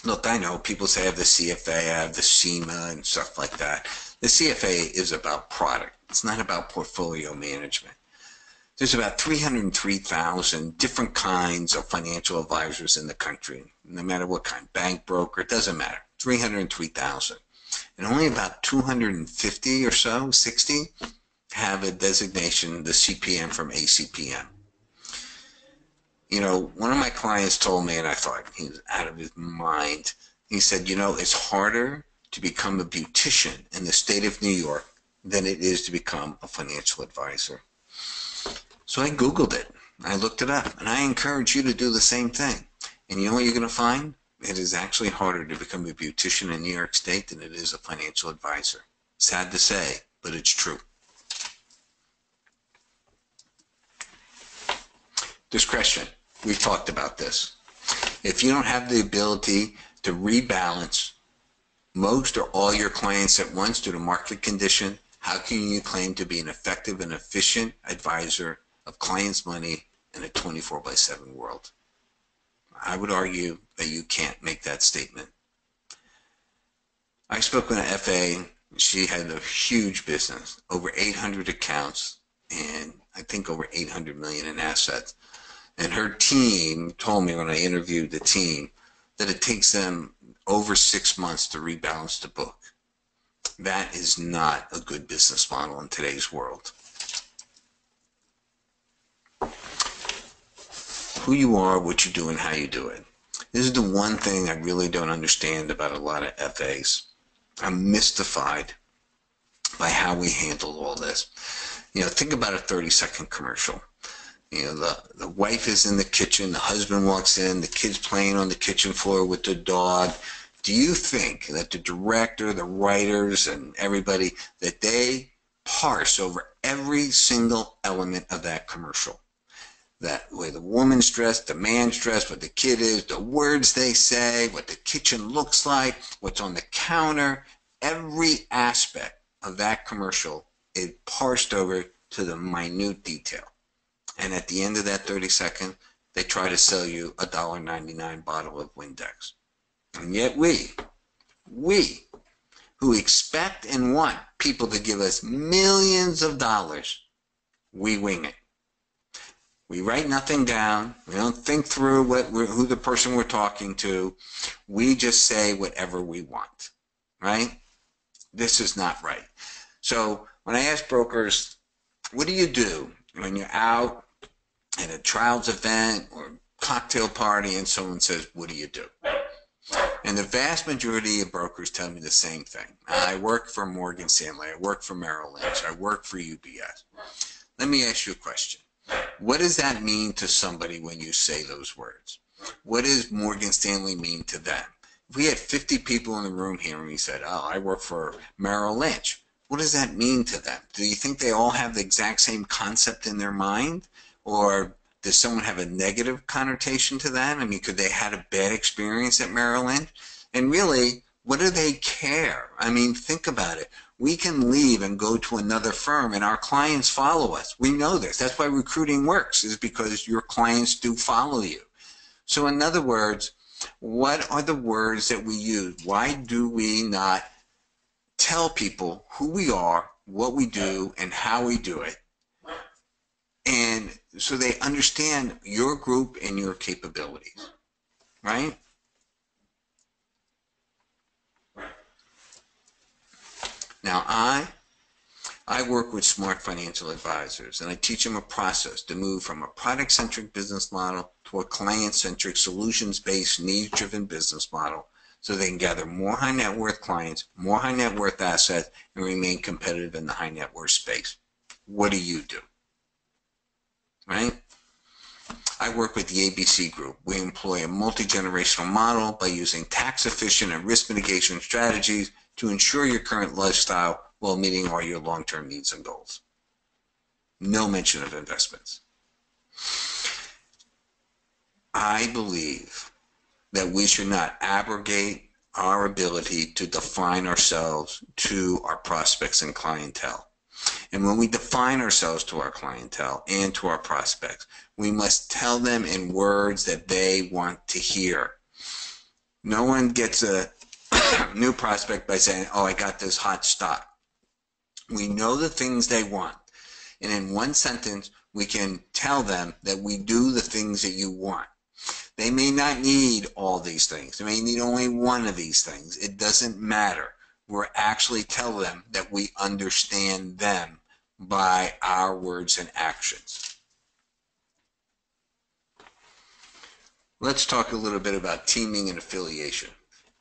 Look, I know people say I have the CFA, I have the CIMA and stuff like that. The CFA is about product. It's not about portfolio management. There's about 303,000 different kinds of financial advisors in the country, no matter what kind, bank, broker, it doesn't matter. 303,000. And only about 250 or so, 60, have a designation, the CPM from ACPM. You know, one of my clients told me, and I thought he was out of his mind. He said, you know, it's harder to become a beautician in the state of New York than it is to become a financial advisor. So I Googled it. I looked it up, and I encourage you to do the same thing. And you know what you're going to find? It is actually harder to become a beautician in New York State than it is a financial advisor. Sad to say, but it's true. Discretion. We've talked about this. If you don't have the ability to rebalance most or all your clients at once due to market condition, how can you claim to be an effective and efficient advisor of clients' money in a 24 by 7 world? I would argue that you can't make that statement. I spoke with an FA. She had a huge business, over 800 accounts, and I think over 800 million in assets. And her team told me when I interviewed the team that it takes them over six months to rebalance the book. That is not a good business model in today's world. Who you are, what you do, and how you do it. This is the one thing I really don't understand about a lot of FAs. I'm mystified by how we handle all this. You know, think about a 30 second commercial. You know, the, the wife is in the kitchen, the husband walks in, the kid's playing on the kitchen floor with the dog. Do you think that the director, the writers, and everybody, that they parse over every single element of that commercial? That way the woman's dressed, the man's dressed, what the kid is, the words they say, what the kitchen looks like, what's on the counter, every aspect of that commercial is parsed over to the minute detail and at the end of that 30 second, they try to sell you a $1.99 bottle of Windex. And yet we, we, who expect and want people to give us millions of dollars, we wing it. We write nothing down. We don't think through what who the person we're talking to. We just say whatever we want, right? This is not right. So when I ask brokers, what do you do when you're out at a child's event or cocktail party and someone says, what do you do? And the vast majority of brokers tell me the same thing. I work for Morgan Stanley. I work for Merrill Lynch. I work for UBS. Let me ask you a question. What does that mean to somebody when you say those words? What does Morgan Stanley mean to them? If we had 50 people in the room here and we said, oh, I work for Merrill Lynch, what does that mean to them? Do you think they all have the exact same concept in their mind? Or does someone have a negative connotation to that? I mean, could they had a bad experience at Merrill Lynch? And really, what do they care? I mean, think about it. We can leave and go to another firm and our clients follow us. We know this. That's why recruiting works is because your clients do follow you. So in other words, what are the words that we use? Why do we not tell people who we are, what we do, and how we do it? And so they understand your group and your capabilities, right? Now I I work with smart financial advisors and I teach them a process to move from a product centric business model to a client centric solutions based needs driven business model so they can gather more high net worth clients, more high net worth assets, and remain competitive in the high net worth space. What do you do? Right? I work with the ABC Group. We employ a multi generational model by using tax efficient and risk mitigation strategies to ensure your current lifestyle while meeting all your long term needs and goals. No mention of investments. I believe that we should not abrogate our ability to define ourselves to our prospects and clientele. And when we define ourselves to our clientele and to our prospects, we must tell them in words that they want to hear. No one gets a new prospect by saying, Oh, I got this hot stock. We know the things they want. And in one sentence, we can tell them that we do the things that you want. They may not need all these things. They may need only one of these things. It doesn't matter. We're actually tell them that we understand them by our words and actions. Let's talk a little bit about teaming and affiliation.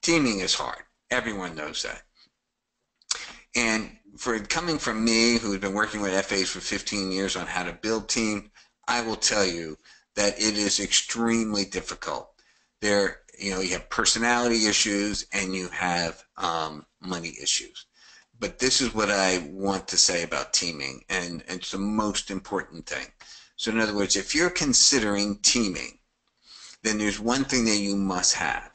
Teaming is hard. Everyone knows that. And for coming from me, who's been working with FAs for 15 years on how to build team, I will tell you that it is extremely difficult. There, you know, you have personality issues and you have um, money issues. But this is what I want to say about teaming, and, and it's the most important thing. So, in other words, if you're considering teaming, then there's one thing that you must have,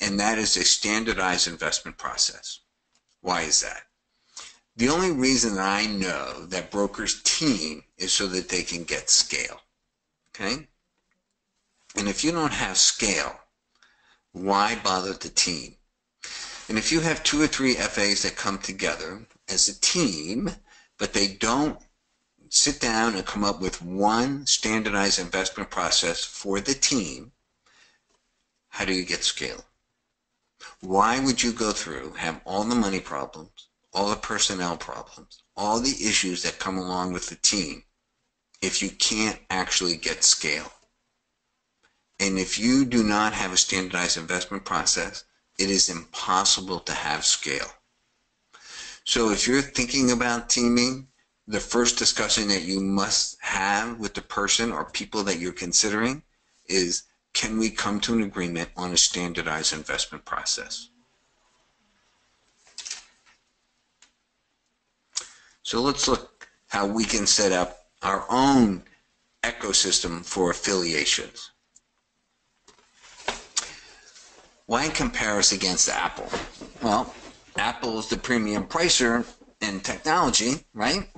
and that is a standardized investment process. Why is that? The only reason that I know that brokers team is so that they can get scale. Okay? And if you don't have scale, why bother to team? And if you have two or three FAs that come together as a team, but they don't sit down and come up with one standardized investment process for the team, how do you get scale? Why would you go through, have all the money problems, all the personnel problems, all the issues that come along with the team if you can't actually get scale. And if you do not have a standardized investment process, it is impossible to have scale. So if you're thinking about teaming, the first discussion that you must have with the person or people that you're considering is can we come to an agreement on a standardized investment process? So let's look how we can set up our own ecosystem for affiliations. Why compare us against Apple? Well, Apple is the premium pricer in technology, right?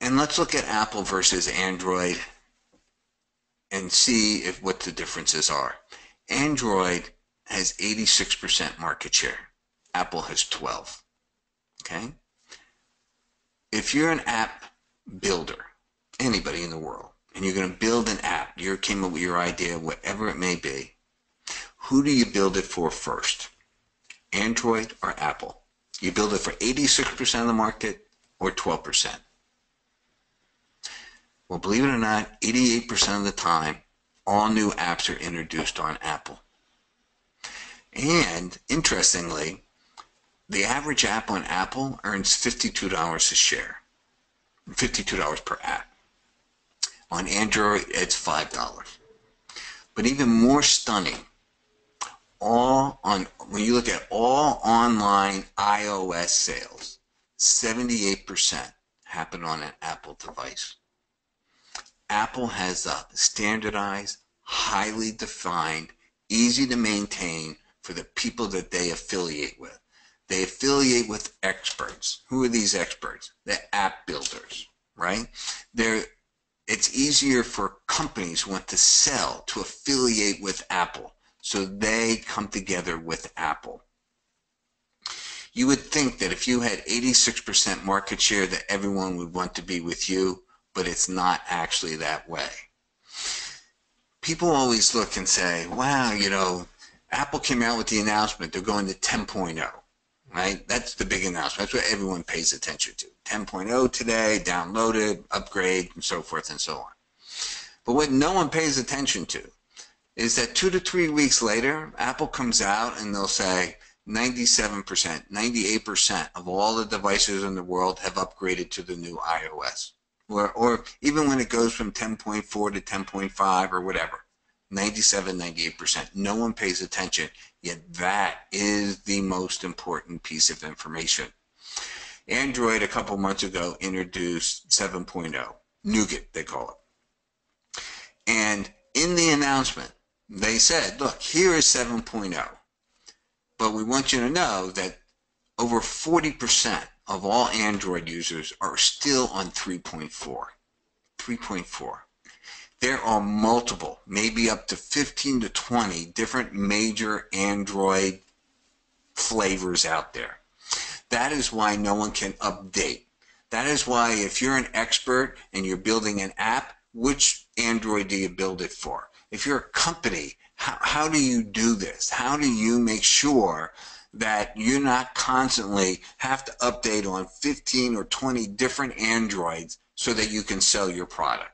And let's look at Apple versus Android and see if what the differences are. Android has 86% market share. Apple has 12. Okay? If you're an app builder, anybody in the world, and you're going to build an app, you came up with your idea, whatever it may be, who do you build it for first? Android or Apple? You build it for 86% of the market or 12%? Well, believe it or not, 88% of the time, all new apps are introduced on Apple. And interestingly, the average app on Apple earns $52 a share, $52 per app. On Android, it's $5. But even more stunning, all on when you look at all online iOS sales, 78% happen on an Apple device. Apple has a standardized, highly defined, easy to maintain for the people that they affiliate with. They affiliate with experts. Who are these experts? The app builders, right? They're, it's easier for companies who want to sell to affiliate with Apple. So they come together with Apple. You would think that if you had 86% market share that everyone would want to be with you, but it's not actually that way. People always look and say, wow, you know, Apple came out with the announcement they're going to 10.0, right? That's the big announcement. That's what everyone pays attention to. 10.0 today, downloaded, upgrade, and so forth and so on. But what no one pays attention to is that two to three weeks later, Apple comes out and they'll say 97%, 98% of all the devices in the world have upgraded to the new iOS. Or, or even when it goes from 10.4 to 10.5 or whatever, 97, 98%. No one pays attention, yet that is the most important piece of information. Android a couple months ago introduced 7.0, Nougat they call it. And in the announcement, they said, look, here is 7.0. But we want you to know that over 40% of all Android users are still on 3.4. 3.4. There are multiple, maybe up to 15 to 20 different major Android flavors out there. That is why no one can update. That is why if you're an expert and you're building an app, which Android do you build it for? If you're a company, how, how do you do this? How do you make sure that you're not constantly have to update on 15 or 20 different Androids so that you can sell your product?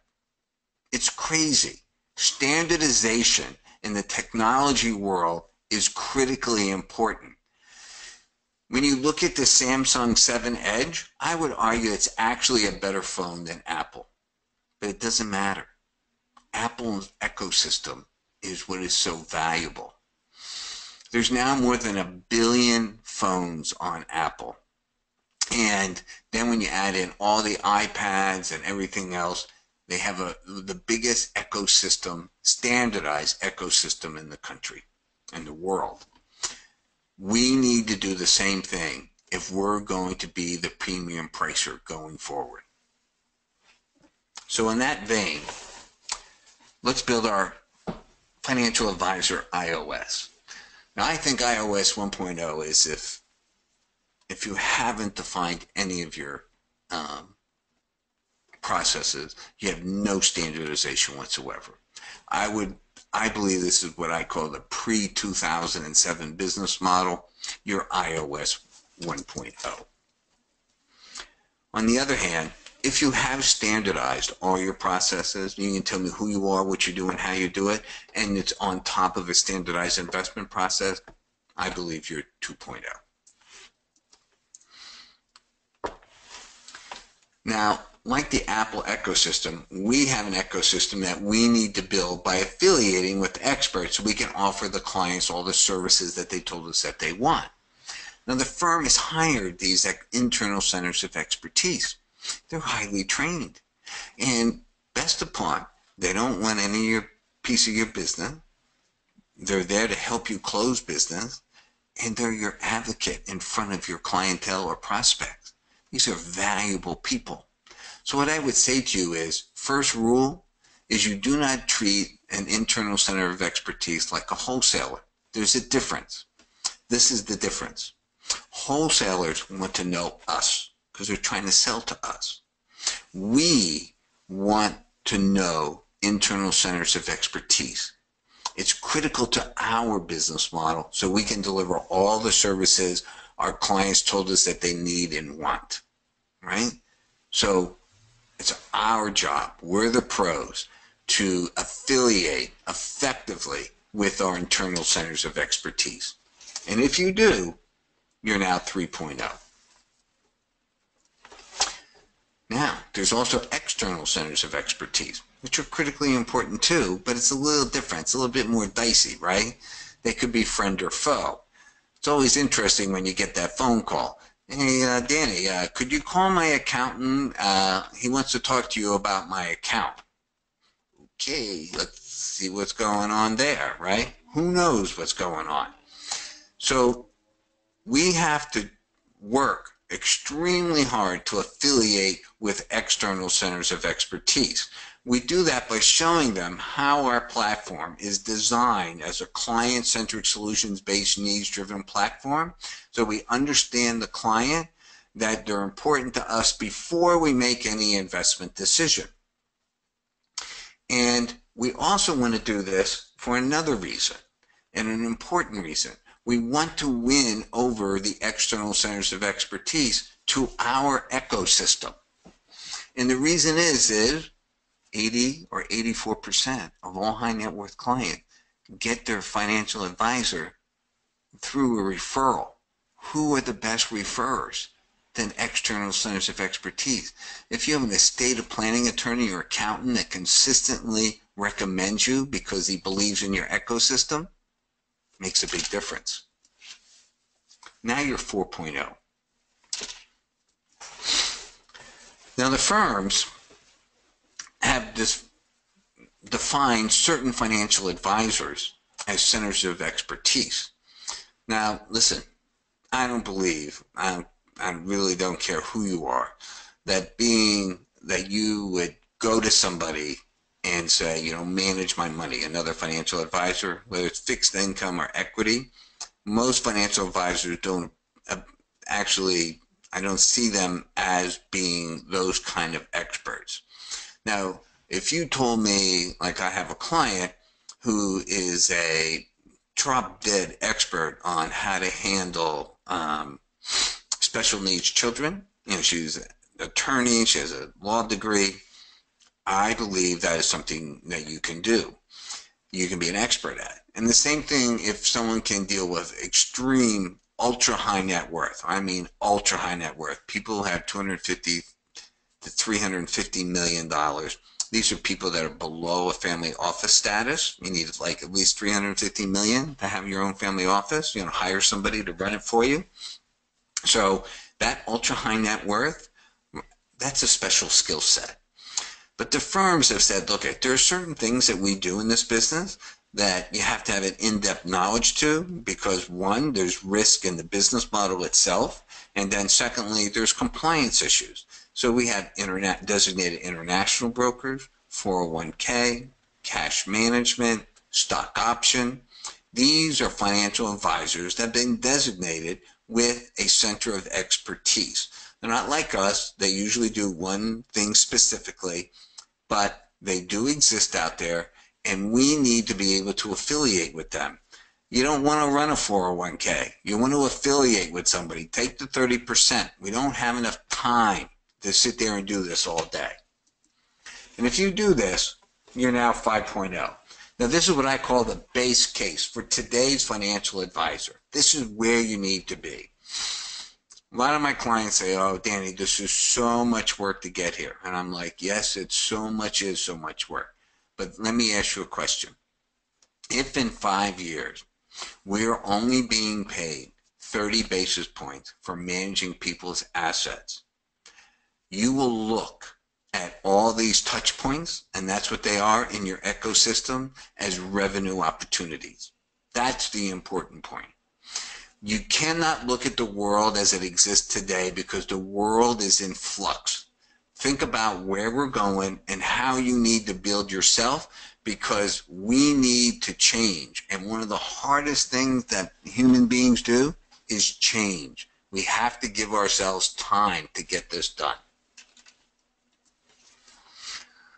It's crazy. Standardization in the technology world is critically important. When you look at the Samsung 7 Edge, I would argue it's actually a better phone than Apple. But it doesn't matter. Apple's ecosystem is what is so valuable. There's now more than a billion phones on Apple. And then when you add in all the iPads and everything else, they have a, the biggest ecosystem, standardized ecosystem in the country, in the world. We need to do the same thing if we're going to be the premium pricer going forward. So in that vein, let's build our financial advisor iOS. Now I think iOS 1.0 is if if you haven't defined any of your um, processes, you have no standardization whatsoever. I would I believe this is what I call the pre-2007 business model, your iOS 1.0. On the other hand, if you have standardized all your processes, you can tell me who you are, what you do, and how you do it, and it's on top of a standardized investment process, I believe you're 2.0. Now, like the Apple ecosystem, we have an ecosystem that we need to build by affiliating with experts we can offer the clients all the services that they told us that they want. Now, the firm has hired these internal centers of expertise. They're highly trained. And best of upon, they don't want any of your piece of your business. They're there to help you close business. And they're your advocate in front of your clientele or prospects. These are valuable people. So what I would say to you is, first rule is you do not treat an internal center of expertise like a wholesaler. There's a difference. This is the difference. Wholesalers want to know us because they're trying to sell to us. We want to know internal centers of expertise. It's critical to our business model so we can deliver all the services our clients told us that they need and want, right? So it's our job, we're the pros, to affiliate effectively with our internal centers of expertise. And if you do, you're now 3.0. Now, there's also external centers of expertise, which are critically important too, but it's a little different. It's a little bit more dicey, right? They could be friend or foe. It's always interesting when you get that phone call. Hey, uh, Danny, uh, could you call my accountant? Uh, he wants to talk to you about my account. Okay, let's see what's going on there, right? Who knows what's going on? So we have to work extremely hard to affiliate with external centers of expertise. We do that by showing them how our platform is designed as a client-centric solutions-based needs-driven platform. So we understand the client, that they're important to us before we make any investment decision. And we also want to do this for another reason, and an important reason. We want to win over the external centers of expertise to our ecosystem. And the reason is, is 80 or 84% of all high net worth clients get their financial advisor through a referral. Who are the best referrers than external centers of expertise? If you have an estate planning attorney or accountant that consistently recommends you because he believes in your ecosystem, makes a big difference. Now you're 4.0. Now the firms have this defined certain financial advisors as centers of expertise. Now, listen, I don't believe, I, I really don't care who you are, that being that you would go to somebody and say, you know, manage my money, another financial advisor, whether it's fixed income or equity, most financial advisors don't uh, actually, I don't see them as being those kind of experts. Now, if you told me, like I have a client who is a drop dead expert on how to handle um, special needs children, you know, she's an attorney, she has a law degree. I believe that is something that you can do. You can be an expert at. And the same thing if someone can deal with extreme ultra high net worth. I mean ultra high net worth. People have 250 to 350 million dollars. These are people that are below a family office status. You need like at least 350 million to have your own family office. You know, hire somebody to run it for you. So that ultra high net worth, that's a special skill set. But the firms have said, look, there are certain things that we do in this business that you have to have an in-depth knowledge to because one, there's risk in the business model itself, and then secondly, there's compliance issues. So we have internet designated international brokers, 401k, cash management, stock option. These are financial advisors that have been designated with a center of expertise. They're not like us. They usually do one thing specifically, but they do exist out there and we need to be able to affiliate with them. You don't want to run a 401k. You want to affiliate with somebody. Take the 30%. We don't have enough time to sit there and do this all day. And if you do this, you're now 5.0. Now, this is what I call the base case for today's financial advisor. This is where you need to be. A lot of my clients say, oh, Danny, this is so much work to get here. And I'm like, yes, it's so much is so much work. But let me ask you a question. If in five years we're only being paid 30 basis points for managing people's assets, you will look at all these touch points, and that's what they are in your ecosystem, as revenue opportunities. That's the important point. You cannot look at the world as it exists today because the world is in flux think about where we're going and how you need to build yourself because we need to change. And one of the hardest things that human beings do is change. We have to give ourselves time to get this done.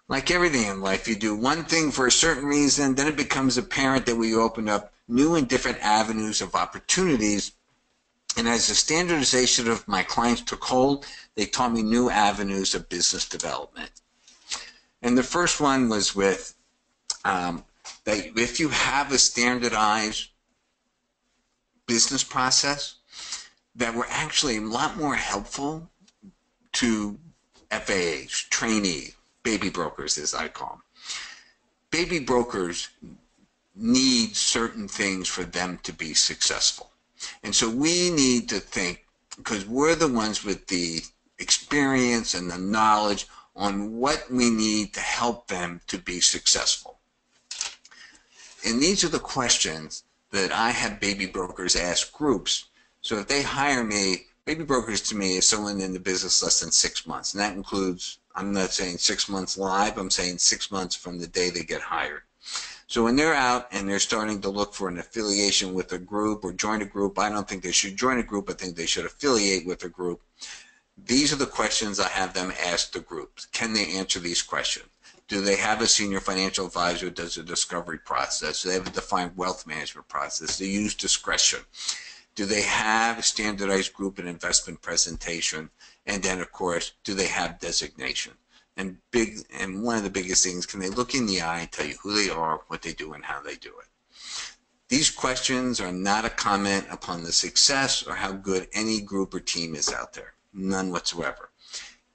Like everything in life, you do one thing for a certain reason, then it becomes apparent that we open up new and different avenues of opportunities and as the standardization of my clients took hold, they taught me new avenues of business development. And the first one was with um, that if you have a standardized business process, that were actually a lot more helpful to FAAs, trainees, baby brokers, as I call them. Baby brokers need certain things for them to be successful. And so we need to think, because we're the ones with the experience and the knowledge on what we need to help them to be successful. And these are the questions that I have baby brokers ask groups. So if they hire me, baby brokers to me is someone in the business less than six months, and that includes I'm not saying six months live, I'm saying six months from the day they get hired. So when they're out and they're starting to look for an affiliation with a group or join a group, I don't think they should join a group. I think they should affiliate with a group. These are the questions I have them ask the groups. Can they answer these questions? Do they have a senior financial advisor does a discovery process? Do they have a defined wealth management process? Do they use discretion? Do they have a standardized group and investment presentation? And then, of course, do they have designation? And big, and one of the biggest things, can they look in the eye and tell you who they are, what they do, and how they do it? These questions are not a comment upon the success or how good any group or team is out there. None whatsoever.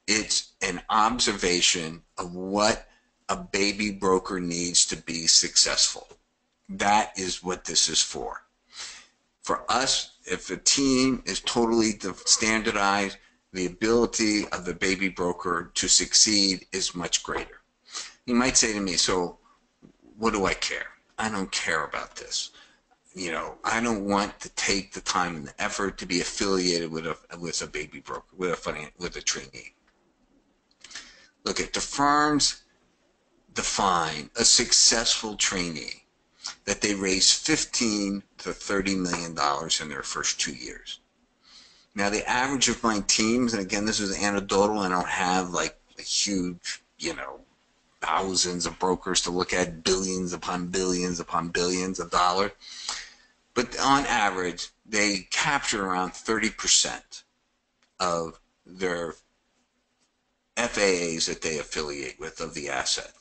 It's an observation of what a baby broker needs to be successful. That is what this is for. For us, if a team is totally standardized, the ability of the baby broker to succeed is much greater. You might say to me, so what do I care? I don't care about this. You know, I don't want to take the time and the effort to be affiliated with a with a baby broker, with a with a trainee. Look at the firms define a successful trainee that they raise 15 to 30 million dollars in their first two years. Now, the average of my teams, and again, this is anecdotal, I don't have like a huge, you know, thousands of brokers to look at, billions upon billions upon billions of dollars. But on average, they capture around 30% of their FAAs that they affiliate with of the asset.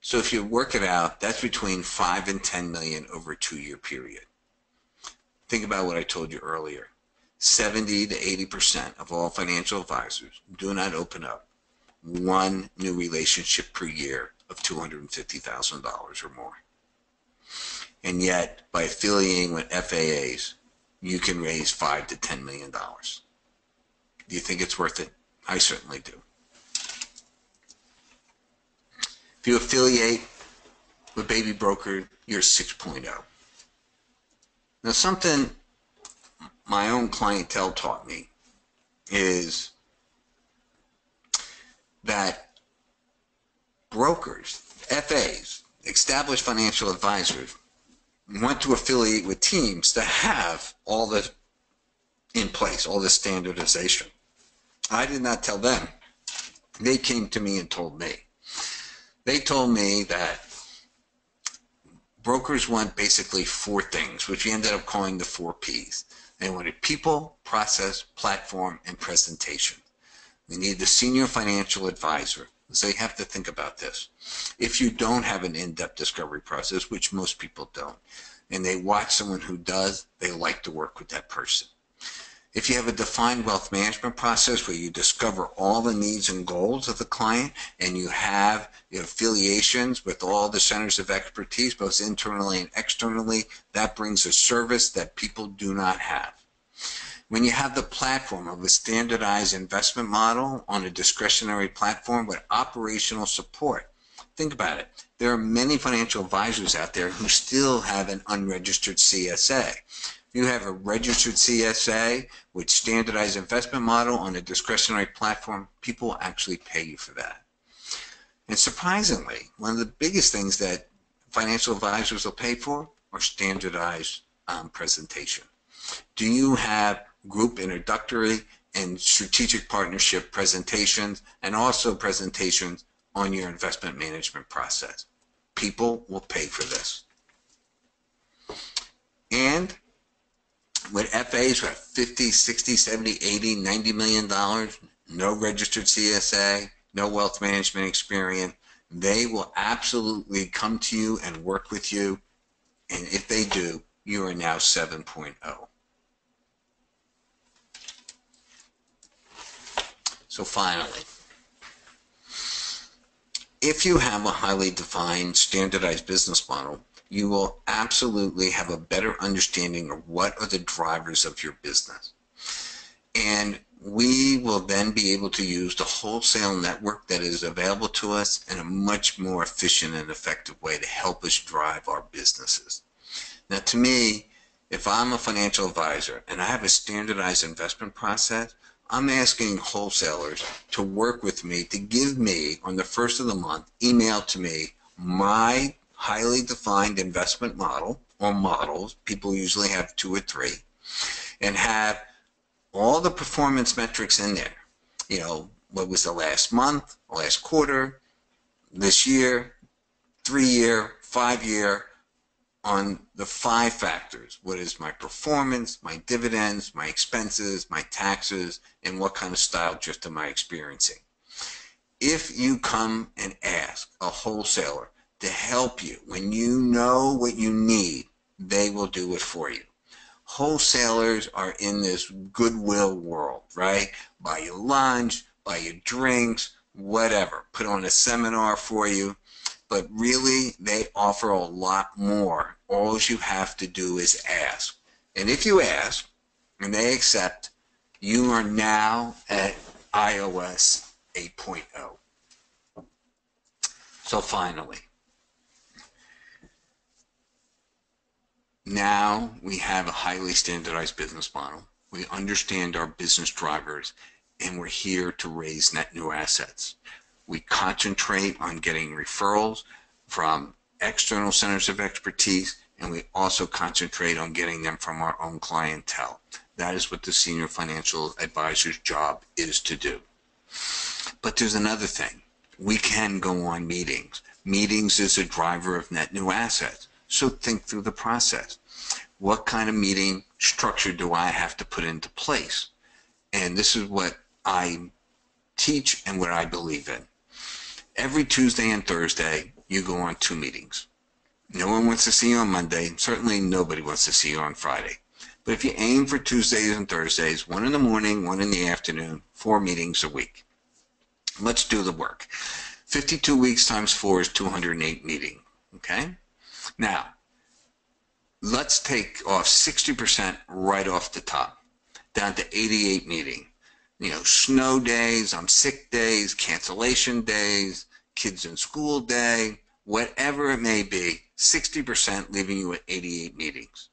So if you work it out, that's between 5 and 10 million over a two year period. Think about what I told you earlier. 70 to 80% of all financial advisors do not open up one new relationship per year of $250,000 or more. And yet, by affiliating with FAAs, you can raise five to $10 million. Do you think it's worth it? I certainly do. If you affiliate with Baby Broker, you're 6.0. Now, something my own clientele taught me is that brokers, FAs, established financial advisors, want to affiliate with teams to have all the in place, all the standardization. I did not tell them. They came to me and told me. They told me that brokers want basically four things, which we ended up calling the four P's. They wanted people, process, platform, and presentation. We need the senior financial advisor. So you have to think about this. If you don't have an in-depth discovery process, which most people don't, and they watch someone who does, they like to work with that person. If you have a defined wealth management process where you discover all the needs and goals of the client and you have affiliations with all the centers of expertise, both internally and externally, that brings a service that people do not have. When you have the platform of a standardized investment model on a discretionary platform with operational support, think about it. There are many financial advisors out there who still have an unregistered CSA you have a registered CSA with standardized investment model on a discretionary platform, people actually pay you for that. And surprisingly, one of the biggest things that financial advisors will pay for are standardized um, presentation. Do you have group introductory and strategic partnership presentations and also presentations on your investment management process? People will pay for this. And with FAs have 50, 60, 70, 80, 90 million dollars, no registered CSA, no wealth management experience, they will absolutely come to you and work with you. And if they do, you are now 7.0. So finally, if you have a highly defined standardized business model, you will absolutely have a better understanding of what are the drivers of your business. And we will then be able to use the wholesale network that is available to us in a much more efficient and effective way to help us drive our businesses. Now, to me, if I'm a financial advisor and I have a standardized investment process, I'm asking wholesalers to work with me to give me on the first of the month, email to me my highly defined investment model or models. People usually have two or three and have all the performance metrics in there. You know, what was the last month, last quarter, this year, three year, five year, on the five factors. What is my performance, my dividends, my expenses, my taxes, and what kind of style drift am I experiencing? If you come and ask a wholesaler to help you when you know what you need, they will do it for you. Wholesalers are in this goodwill world, right? Buy you lunch, buy you drinks, whatever. Put on a seminar for you but really they offer a lot more. All you have to do is ask. And if you ask and they accept, you are now at iOS 8.0. So finally, now we have a highly standardized business model. We understand our business drivers and we're here to raise net new assets. We concentrate on getting referrals from external centers of expertise, and we also concentrate on getting them from our own clientele. That is what the senior financial advisor's job is to do. But there's another thing. We can go on meetings. Meetings is a driver of net new assets. So think through the process. What kind of meeting structure do I have to put into place? And this is what I teach and what I believe in every Tuesday and Thursday, you go on two meetings. No one wants to see you on Monday. Certainly nobody wants to see you on Friday. But if you aim for Tuesdays and Thursdays, one in the morning, one in the afternoon, four meetings a week. Let's do the work. 52 weeks times four is 208 meeting. Okay? Now, let's take off 60% right off the top, down to 88 meeting. You know, snow days, I'm sick days, cancellation days, kids in school day, whatever it may be, 60% leaving you at 88 meetings.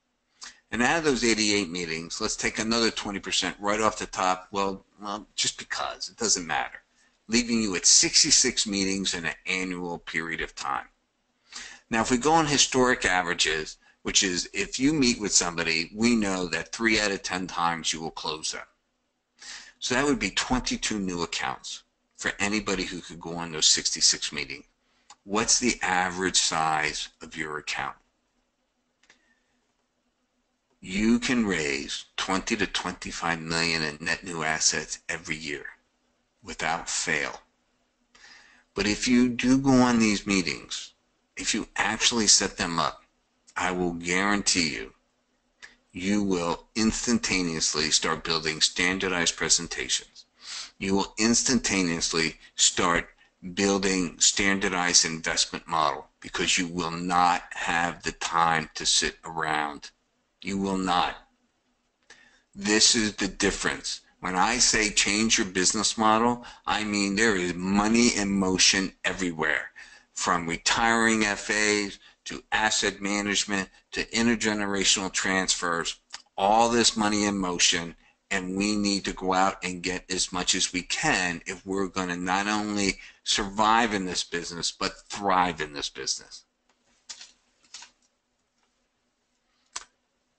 And out of those 88 meetings, let's take another 20% right off the top. Well, well, just because it doesn't matter, leaving you at 66 meetings in an annual period of time. Now, if we go on historic averages, which is if you meet with somebody, we know that three out of 10 times you will close them. So that would be 22 new accounts for anybody who could go on those 66 meetings. What's the average size of your account? You can raise 20 to 25 million in net new assets every year without fail. But if you do go on these meetings, if you actually set them up, I will guarantee you, you will instantaneously start building standardized presentations you will instantaneously start building standardized investment model because you will not have the time to sit around. You will not. This is the difference. When I say change your business model, I mean there is money in motion everywhere from retiring FAs to asset management to intergenerational transfers, all this money in motion and we need to go out and get as much as we can if we're going to not only survive in this business but thrive in this business.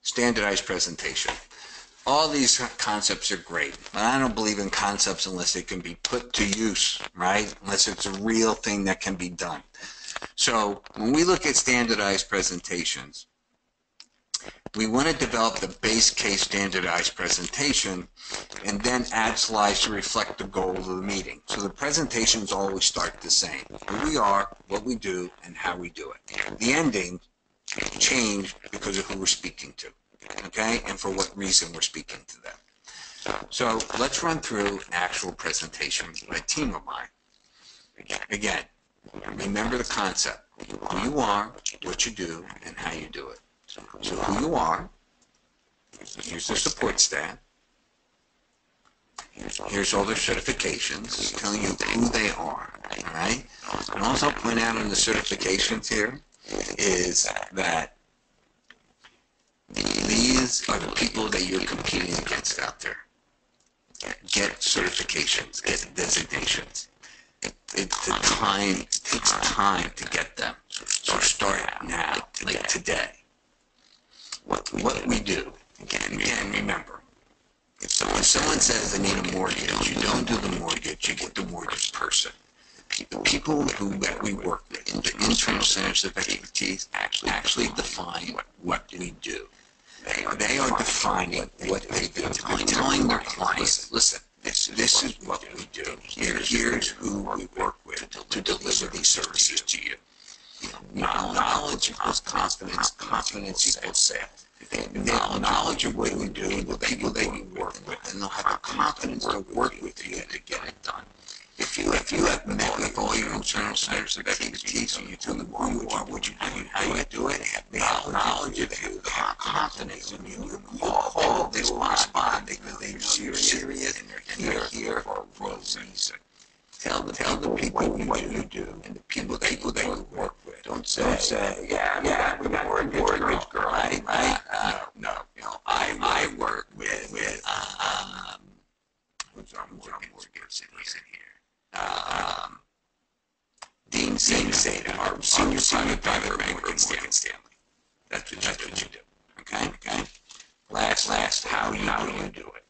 Standardized presentation. All these concepts are great, but I don't believe in concepts unless they can be put to use, right? Unless it's a real thing that can be done. So when we look at standardized presentations, we want to develop the base case standardized presentation and then add slides to reflect the goal of the meeting. So the presentations always start the same. Who we are, what we do, and how we do it. The ending change because of who we're speaking to, okay, and for what reason we're speaking to them. So let's run through actual presentation by a team of mine. Again, remember the concept. Who you are, what you do, and how you do it. So who you are, here's the support staff, here's all their certifications, telling you who they are, all right? And also point out on the certifications here is that these are the people that you're competing against out there. get certifications, get designations. It, the time, takes time to get them. So start now, like today. What, what we do, again, again, remember, if someone says they need a mortgage, you don't do the mortgage, you get the mortgage person. The people who that we work with, in the internal centers of expertise, actually actually define what, what we do. They are, they are defining what they do. They're telling their clients, listen, this, this is what we do. Here, here's who we work with to deliver these services to you. You know, knowledge equals confidence, confidence equals sales. They have knowledge of what we do, the people they work with, and they'll have the confidence to work with you to get it done. If you, if you have met with all your internal centers of expertise and you tell them who you are, what you do, and how you do it, have knowledge of you, have confidence in you, you call, they will respond, they know they're serious, and they're here for a reason. Tell the, tell the people what you do, and the people, the people that you work with. Don't say, don't say, yeah, yeah, we got mortgage girl, girl, right, right, uh, no, no, you know, I, I work with, with, um, our mortgage, mortgage in here? Um, Dean Sada, our senior private private banker Morgan Stanley. That's what, that's what you do. Okay, okay. Last, last, how you how you do it.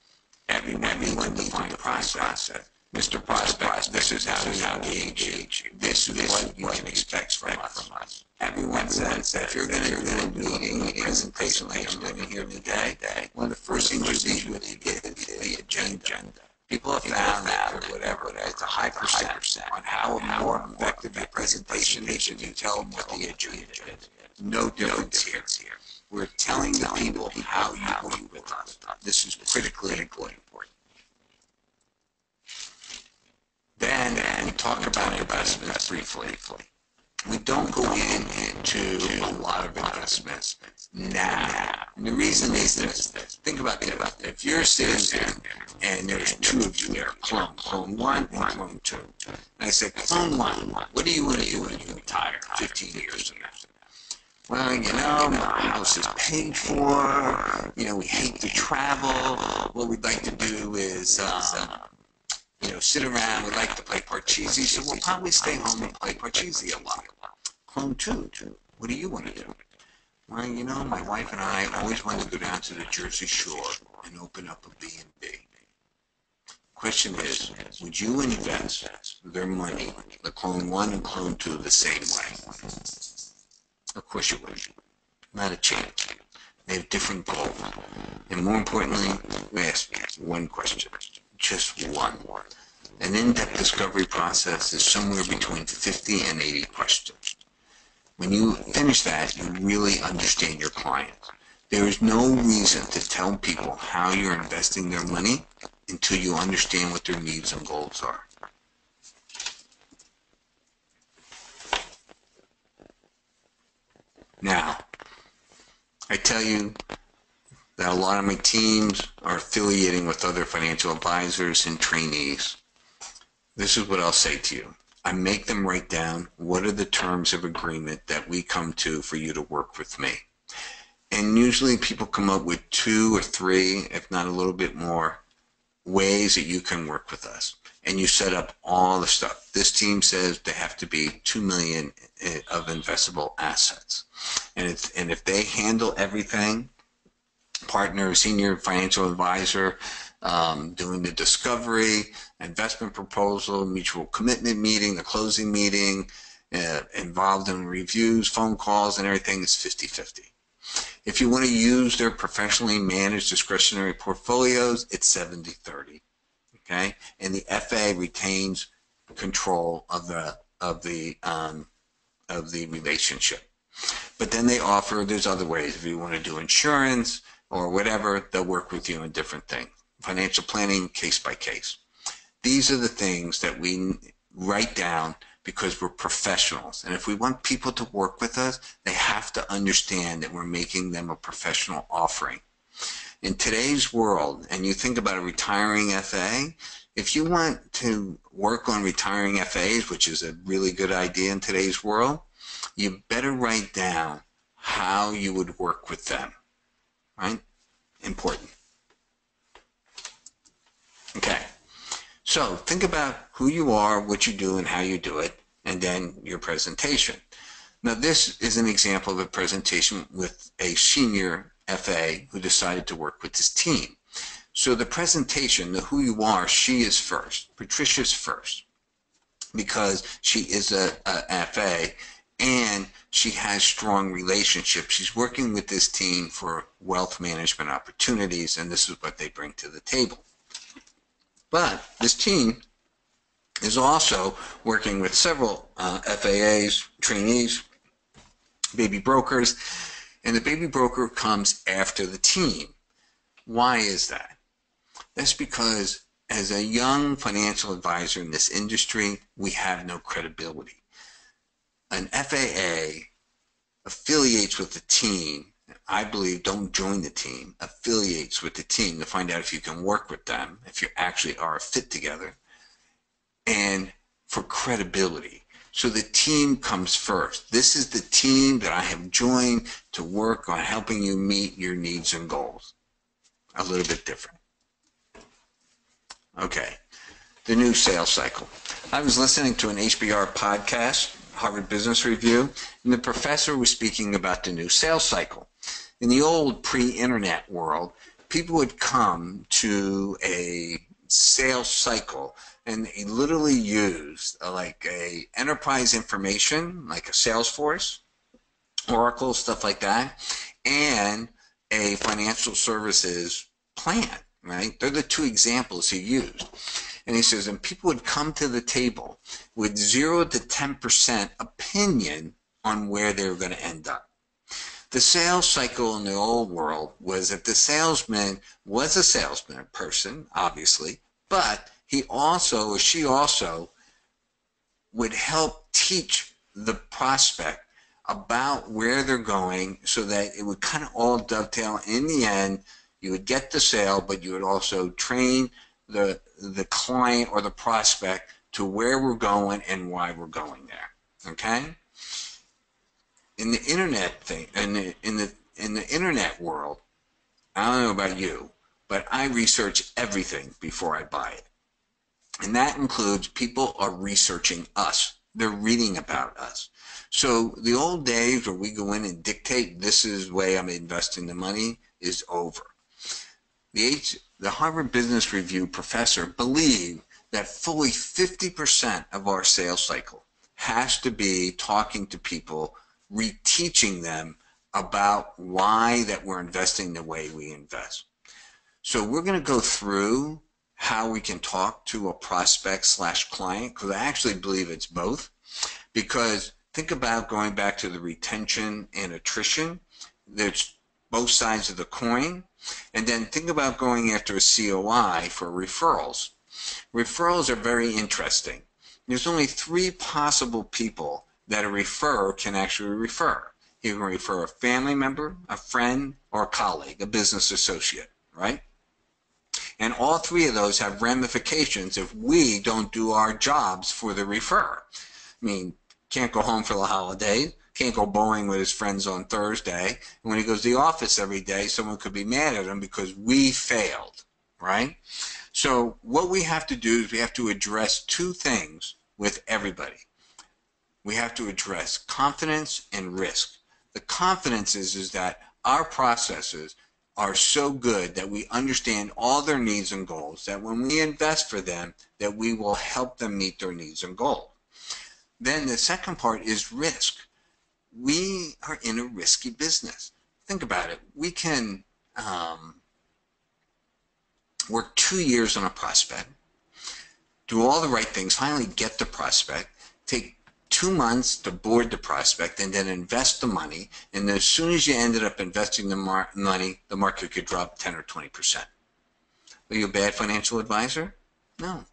Everyone, everyone needs a process. Mr. Prospect, this is how we engage you. This is what you can expect from us. Everyone says that if you're going to do a presentation like I'm doing here today, one of the first things you do is you get the agenda. People have found out or whatever, it's a high percent on how more effective your presentation is if you tell them what the agenda is. No difference here. We're telling the people how you work with us. This is critically important. Then, we talk about investments briefly. We don't go in into a lot of investments now. And the reason is this. Think about it. If you're a citizen and there's two of you there, clone, clone one and clone two. And I say, clone one, what do you want to do when you retire 15 years from now? Well, you know, my house is paid for. You know, we hate to travel. What we'd like to do is, um, you know, sit around. We'd like to play Parcheesi, so we'll probably stay home and play Parcheesi a lot. Clone two, what do you want to do? Well, you know, my wife and I always wanted to go down to the Jersey Shore and open up a B&B. Question is, would you invest their money, the clone one and clone two, the same way? Of course you would. Not a chance. They have different goals. And more importantly, we ask one question. Just one. An in-depth discovery process is somewhere between 50 and 80 questions. When you finish that, you really understand your client. There is no reason to tell people how you're investing their money until you understand what their needs and goals are. Now, I tell you that a lot of my teams are affiliating with other financial advisors and trainees. This is what I'll say to you. I make them write down what are the terms of agreement that we come to for you to work with me. And usually people come up with two or three, if not a little bit more, ways that you can work with us. And you set up all the stuff. This team says they have to be 2 million eh, of investable assets. And if, and if they handle everything, partner, senior financial advisor, um, doing the discovery, investment proposal, mutual commitment meeting, the closing meeting, uh, involved in reviews, phone calls, and everything is 50-50. If you want to use their professionally managed discretionary portfolios, it's 70-30. Okay, and the FA retains control of the of the um, of the relationship. But then they offer there's other ways. If you want to do insurance or whatever, they'll work with you on different things. Financial planning, case by case. These are the things that we write down because we're professionals. And if we want people to work with us, they have to understand that we're making them a professional offering. In today's world, and you think about a retiring FA, if you want to work on retiring FAs, which is a really good idea in today's world, you better write down how you would work with them, right? Important. Okay. So think about who you are, what you do, and how you do it, and then your presentation. Now, this is an example of a presentation with a senior FA who decided to work with his team. So the presentation, the who you are, she is first. Patricia's first because she is a, a FA and she has strong relationships. She's working with this team for wealth management opportunities, and this is what they bring to the table. But this team is also working with several uh, FAAs, trainees, baby brokers, and the baby broker comes after the team. Why is that? That's because as a young financial advisor in this industry, we have no credibility. An FAA affiliates with the team. I believe don't join the team, affiliates with the team to find out if you can work with them, if you actually are a fit together, and for credibility. So the team comes first. This is the team that I have joined to work on helping you meet your needs and goals. A little bit different. Okay, the new sales cycle. I was listening to an HBR podcast, Harvard Business Review, and the professor was speaking about the new sales cycle. In the old pre-internet world, people would come to a sales cycle and they literally used uh, like a enterprise information, like a Salesforce, Oracle, stuff like that, and a financial services plan right? They're the two examples he used. And he says, and people would come to the table with zero to 10% opinion on where they were going to end up. The sales cycle in the old world was that the salesman was a salesman person, obviously, but he also, or she also, would help teach the prospect about where they're going so that it would kind of all dovetail in the end you would get the sale, but you would also train the the client or the prospect to where we're going and why we're going there. Okay? In the internet thing, in the in the in the internet world, I don't know about you, but I research everything before I buy it. And that includes people are researching us. They're reading about us. So the old days where we go in and dictate this is the way I'm investing the money is over. The, H, the Harvard Business Review professor believed that fully 50% of our sales cycle has to be talking to people, reteaching them about why that we're investing the way we invest. So we're going to go through how we can talk to a prospect slash client because I actually believe it's both. Because think about going back to the retention and attrition. There's both sides of the coin. And then think about going after a COI for referrals. Referrals are very interesting. There's only three possible people that a referrer can actually refer. You can refer a family member, a friend, or a colleague, a business associate, right? And all three of those have ramifications if we don't do our jobs for the referrer. I mean, can't go home for the holidays, can't go bowling with his friends on Thursday. And when he goes to the office every day, someone could be mad at him because we failed, right? So what we have to do is we have to address two things with everybody. We have to address confidence and risk. The confidence is, is that our processes are so good that we understand all their needs and goals, that when we invest for them, that we will help them meet their needs and goals. Then the second part is risk we are in a risky business. Think about it. We can um, work two years on a prospect, do all the right things, finally get the prospect, take two months to board the prospect, and then invest the money. And as soon as you ended up investing the money, the market could drop 10 or 20%. Are you a bad financial advisor? No.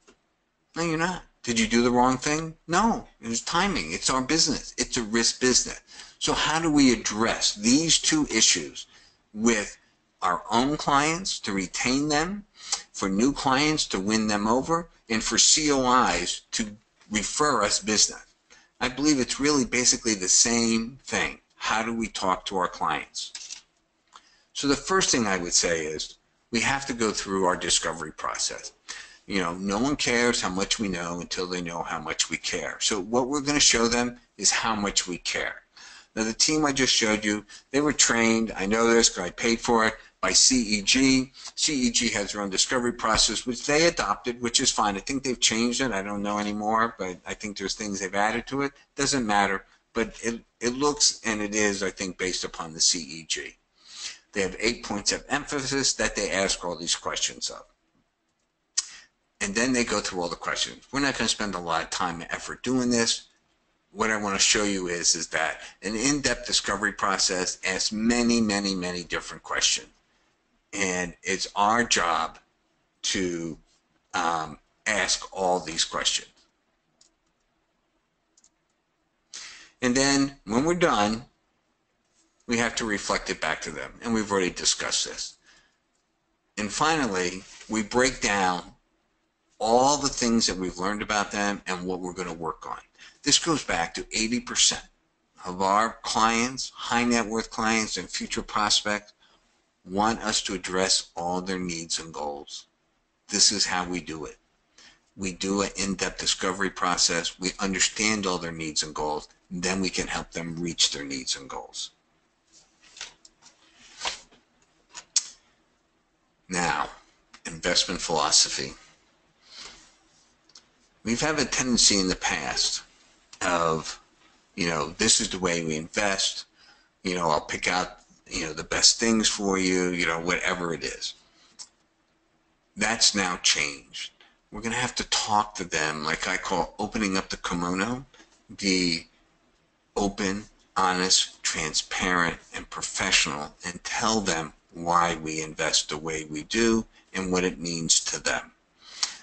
No, you're not. Did you do the wrong thing? No, it was timing. It's our business. It's a risk business. So how do we address these two issues with our own clients to retain them, for new clients to win them over, and for COIs to refer us business? I believe it's really basically the same thing. How do we talk to our clients? So the first thing I would say is we have to go through our discovery process. you know, no one cares how much we know until they know how much we care. So what we're going to show them is how much we care. Now the team I just showed you, they were trained, I know this because I paid for it, by CEG. CEG has their own discovery process, which they adopted, which is fine. I think they've changed it. I don't know anymore, but I think there's things they've added to it. Doesn't matter, but it, it looks and it is, I think, based upon the CEG. They have eight points of emphasis that they ask all these questions of. And then they go through all the questions. We're not going to spend a lot of time and effort doing this what I want to show you is, is that an in-depth discovery process asks many, many, many different questions. And it's our job to um, ask all these questions. And then when we're done, we have to reflect it back to them. And we've already discussed this. And finally, we break down all the things that we've learned about them and what we're going to work on. This goes back to 80% of our clients, high net worth clients and future prospects want us to address all their needs and goals. This is how we do it. We do an in-depth discovery process. We understand all their needs and goals. And Then we can help them reach their needs and goals. Now, investment philosophy. We've had a tendency in the past of, you know, this is the way we invest. You know, I'll pick out, you know, the best things for you, you know, whatever it is. That's now changed. We're going to have to talk to them, like I call opening up the kimono, be open, honest, transparent, and professional, and tell them why we invest the way we do and what it means to them.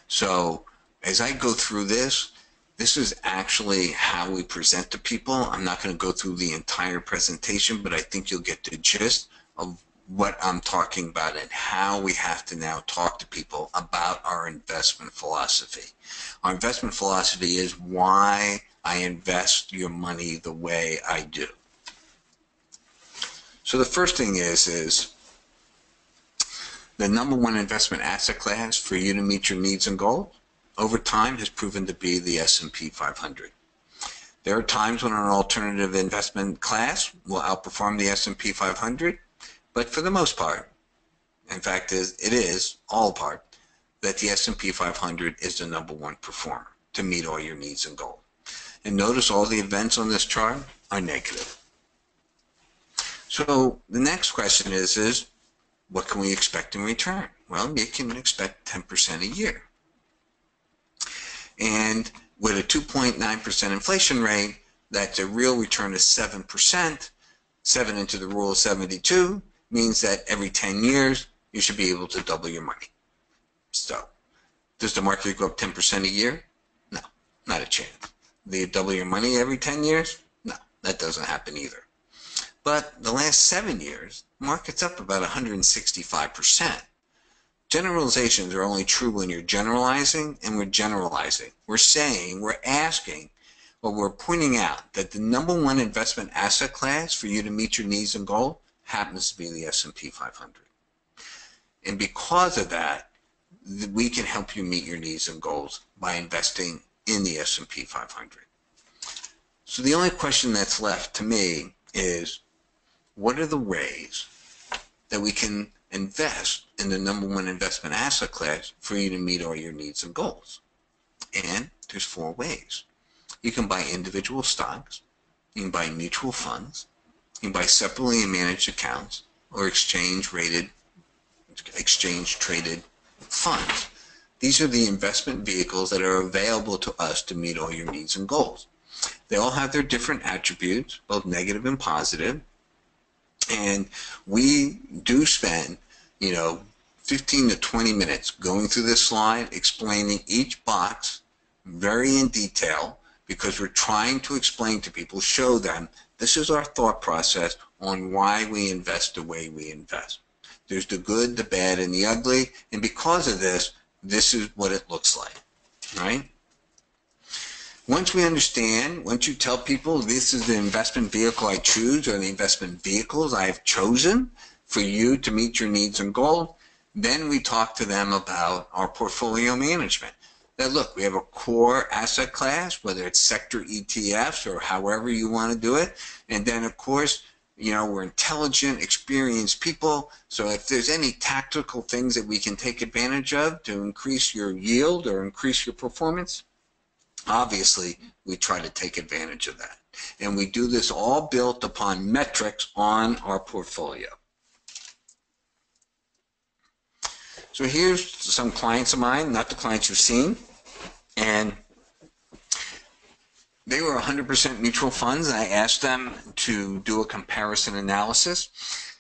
So as I go through this, this is actually how we present to people. I'm not going to go through the entire presentation, but I think you'll get the gist of what I'm talking about and how we have to now talk to people about our investment philosophy. Our investment philosophy is why I invest your money the way I do. So the first thing is, is the number one investment asset class for you to meet your needs and goals over time has proven to be the S&P 500. There are times when an alternative investment class will outperform the S&P 500, but for the most part, in fact, is it is all part, that the S&P 500 is the number one performer to meet all your needs and goals. And notice all the events on this chart are negative. So the next question is, is what can we expect in return? Well, you can expect 10% a year. And with a 2.9% inflation rate, that's a real return of 7%. 7 into the rule of 72 means that every 10 years, you should be able to double your money. So, does the market go up 10% a year? No, not a chance. Do you double your money every 10 years? No, that doesn't happen either. But the last seven years, market's up about 165% generalizations are only true when you're generalizing and we're generalizing. We're saying, we're asking, or we're pointing out that the number one investment asset class for you to meet your needs and goals happens to be the S&P 500. And because of that, we can help you meet your needs and goals by investing in the S&P 500. So the only question that's left to me is, what are the ways that we can invest in the number one investment asset class for you to meet all your needs and goals. And there's four ways. You can buy individual stocks, you can buy mutual funds, you can buy separately managed accounts, or exchange rated, exchange traded funds. These are the investment vehicles that are available to us to meet all your needs and goals. They all have their different attributes, both negative and positive, and we do spend, you know, 15 to 20 minutes going through this slide, explaining each box very in detail because we're trying to explain to people, show them this is our thought process on why we invest the way we invest. There's the good, the bad, and the ugly, and because of this, this is what it looks like, right? Once we understand, once you tell people this is the investment vehicle I choose or the investment vehicles I have chosen for you to meet your needs and goals, Then we talk to them about our portfolio management. That look, we have a core asset class, whether it's sector ETFs or however you want to do it. And then, of course, you know, we're intelligent, experienced people. So if there's any tactical things that we can take advantage of to increase your yield or increase your performance, obviously we try to take advantage of that. And we do this all built upon metrics on our portfolio. So here's some clients of mine, not the clients you've seen. And they were 100% mutual funds. I asked them to do a comparison analysis.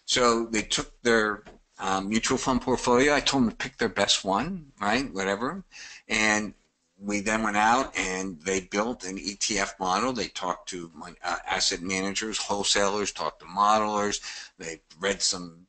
So they took their um, mutual fund portfolio. I told them to pick their best one, right? Whatever. And we then went out and they built an ETF model. They talked to uh, asset managers, wholesalers, talked to modelers. They read some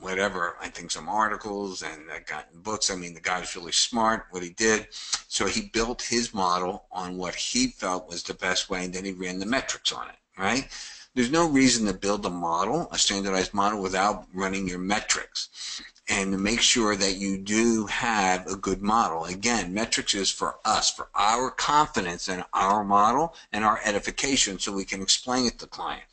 whatever, I think some articles and got books. I mean, the guy was really smart, what he did. So he built his model on what he felt was the best way, and then he ran the metrics on it, right? There's no reason to build a model, a standardized model, without running your metrics and make sure that you do have a good model. Again, metrics is for us, for our confidence in our model and our edification so we can explain it to the client.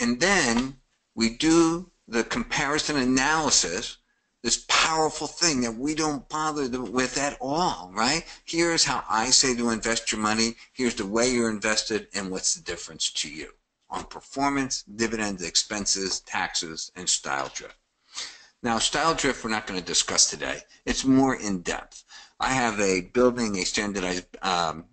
And then we do the comparison analysis, this powerful thing that we don't bother with at all, right? Here's how I say to invest your money. Here's the way you're invested and what's the difference to you on performance, dividends, expenses, taxes, and style drift. Now, style drift we're not going to discuss today. It's more in depth. I have a building a standardized um,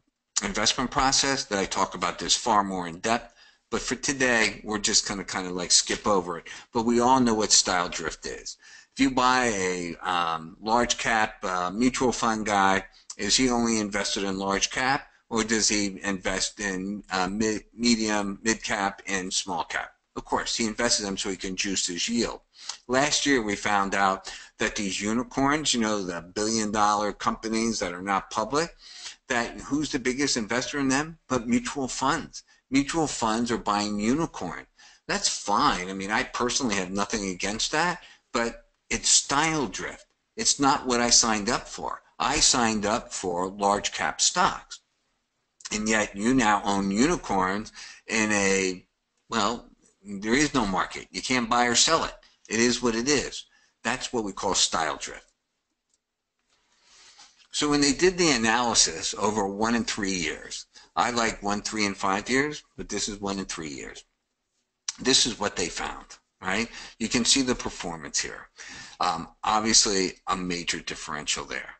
investment process that I talk about this far more in depth. But for today, we're just going to kind of like skip over it. But we all know what style drift is. If you buy a um, large cap uh, mutual fund guy, is he only invested in large cap or does he invest in uh, mid, medium, mid cap, and small cap? Of course, he invests in them so he can juice his yield. Last year, we found out that these unicorns, you know, the billion dollar companies that are not public, that who's the biggest investor in them? But mutual funds mutual funds are buying unicorn. That's fine. I mean, I personally have nothing against that, but it's style drift. It's not what I signed up for. I signed up for large cap stocks. And yet you now own unicorns in a, well, there is no market. You can't buy or sell it. It is what it is. That's what we call style drift. So when they did the analysis over one and three years, I like one, three, and five years, but this is one and three years. This is what they found, right? You can see the performance here. Um, obviously, a major differential there.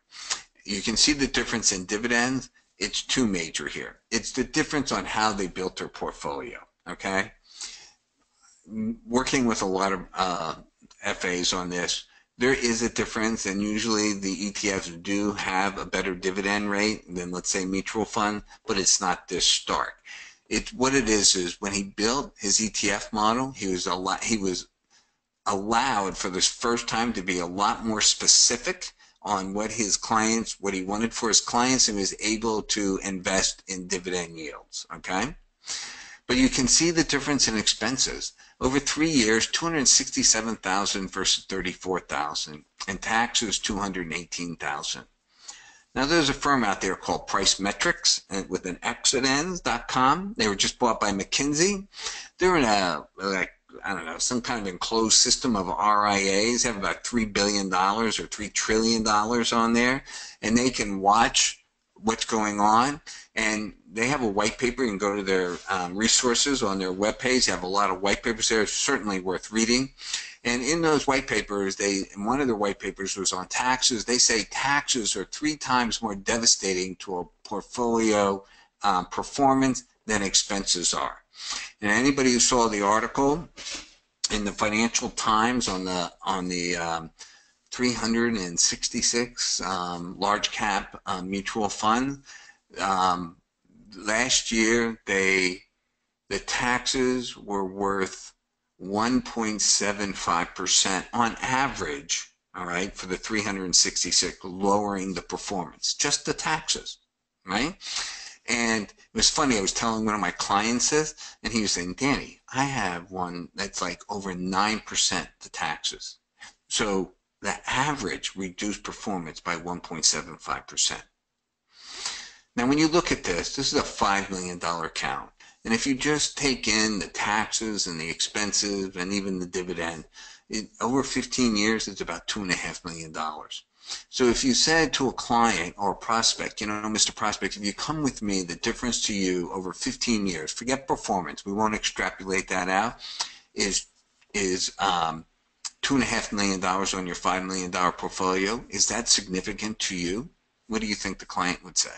You can see the difference in dividends. It's too major here. It's the difference on how they built their portfolio, okay? Working with a lot of uh, FAs on this, there is a difference, and usually the ETFs do have a better dividend rate than, let's say, mutual fund, but it's not this stark. It what it is is when he built his ETF model, he was a lot, he was allowed for this first time to be a lot more specific on what his clients, what he wanted for his clients, and was able to invest in dividend yields. Okay, but you can see the difference in expenses. Over three years, 267,000 versus 34,000, and taxes 218,000. Now there's a firm out there called PriceMetrix uh, with an X at. They were just bought by McKinsey. They're in a like I don't know some kind of enclosed system of RIAs. Have about three billion dollars or three trillion dollars on there, and they can watch what's going on. And they have a white paper. You can go to their um, resources on their webpage. They have a lot of white papers there. It's certainly worth reading. And in those white papers, they one of their white papers was on taxes. They say taxes are three times more devastating to a portfolio um, performance than expenses are. And anybody who saw the article in the Financial Times on the on the um, 366 um, large cap uh, mutual fund. Um, last year, they the taxes were worth 1.75% on average, all right, for the 366, lowering the performance, just the taxes, right? And it was funny, I was telling one of my clients this, and he was saying, Danny, I have one that's like over 9% the taxes. So the average reduced performance by 1.75%. Now, when you look at this, this is a $5 million account. And if you just take in the taxes and the expenses and even the dividend, it, over 15 years, it's about $2.5 million. So if you said to a client or a prospect, you know, Mr. Prospect, if you come with me, the difference to you over 15 years, forget performance, we won't extrapolate that out, is is um, two and a half million dollars on your five million dollar portfolio. Is that significant to you? What do you think the client would say?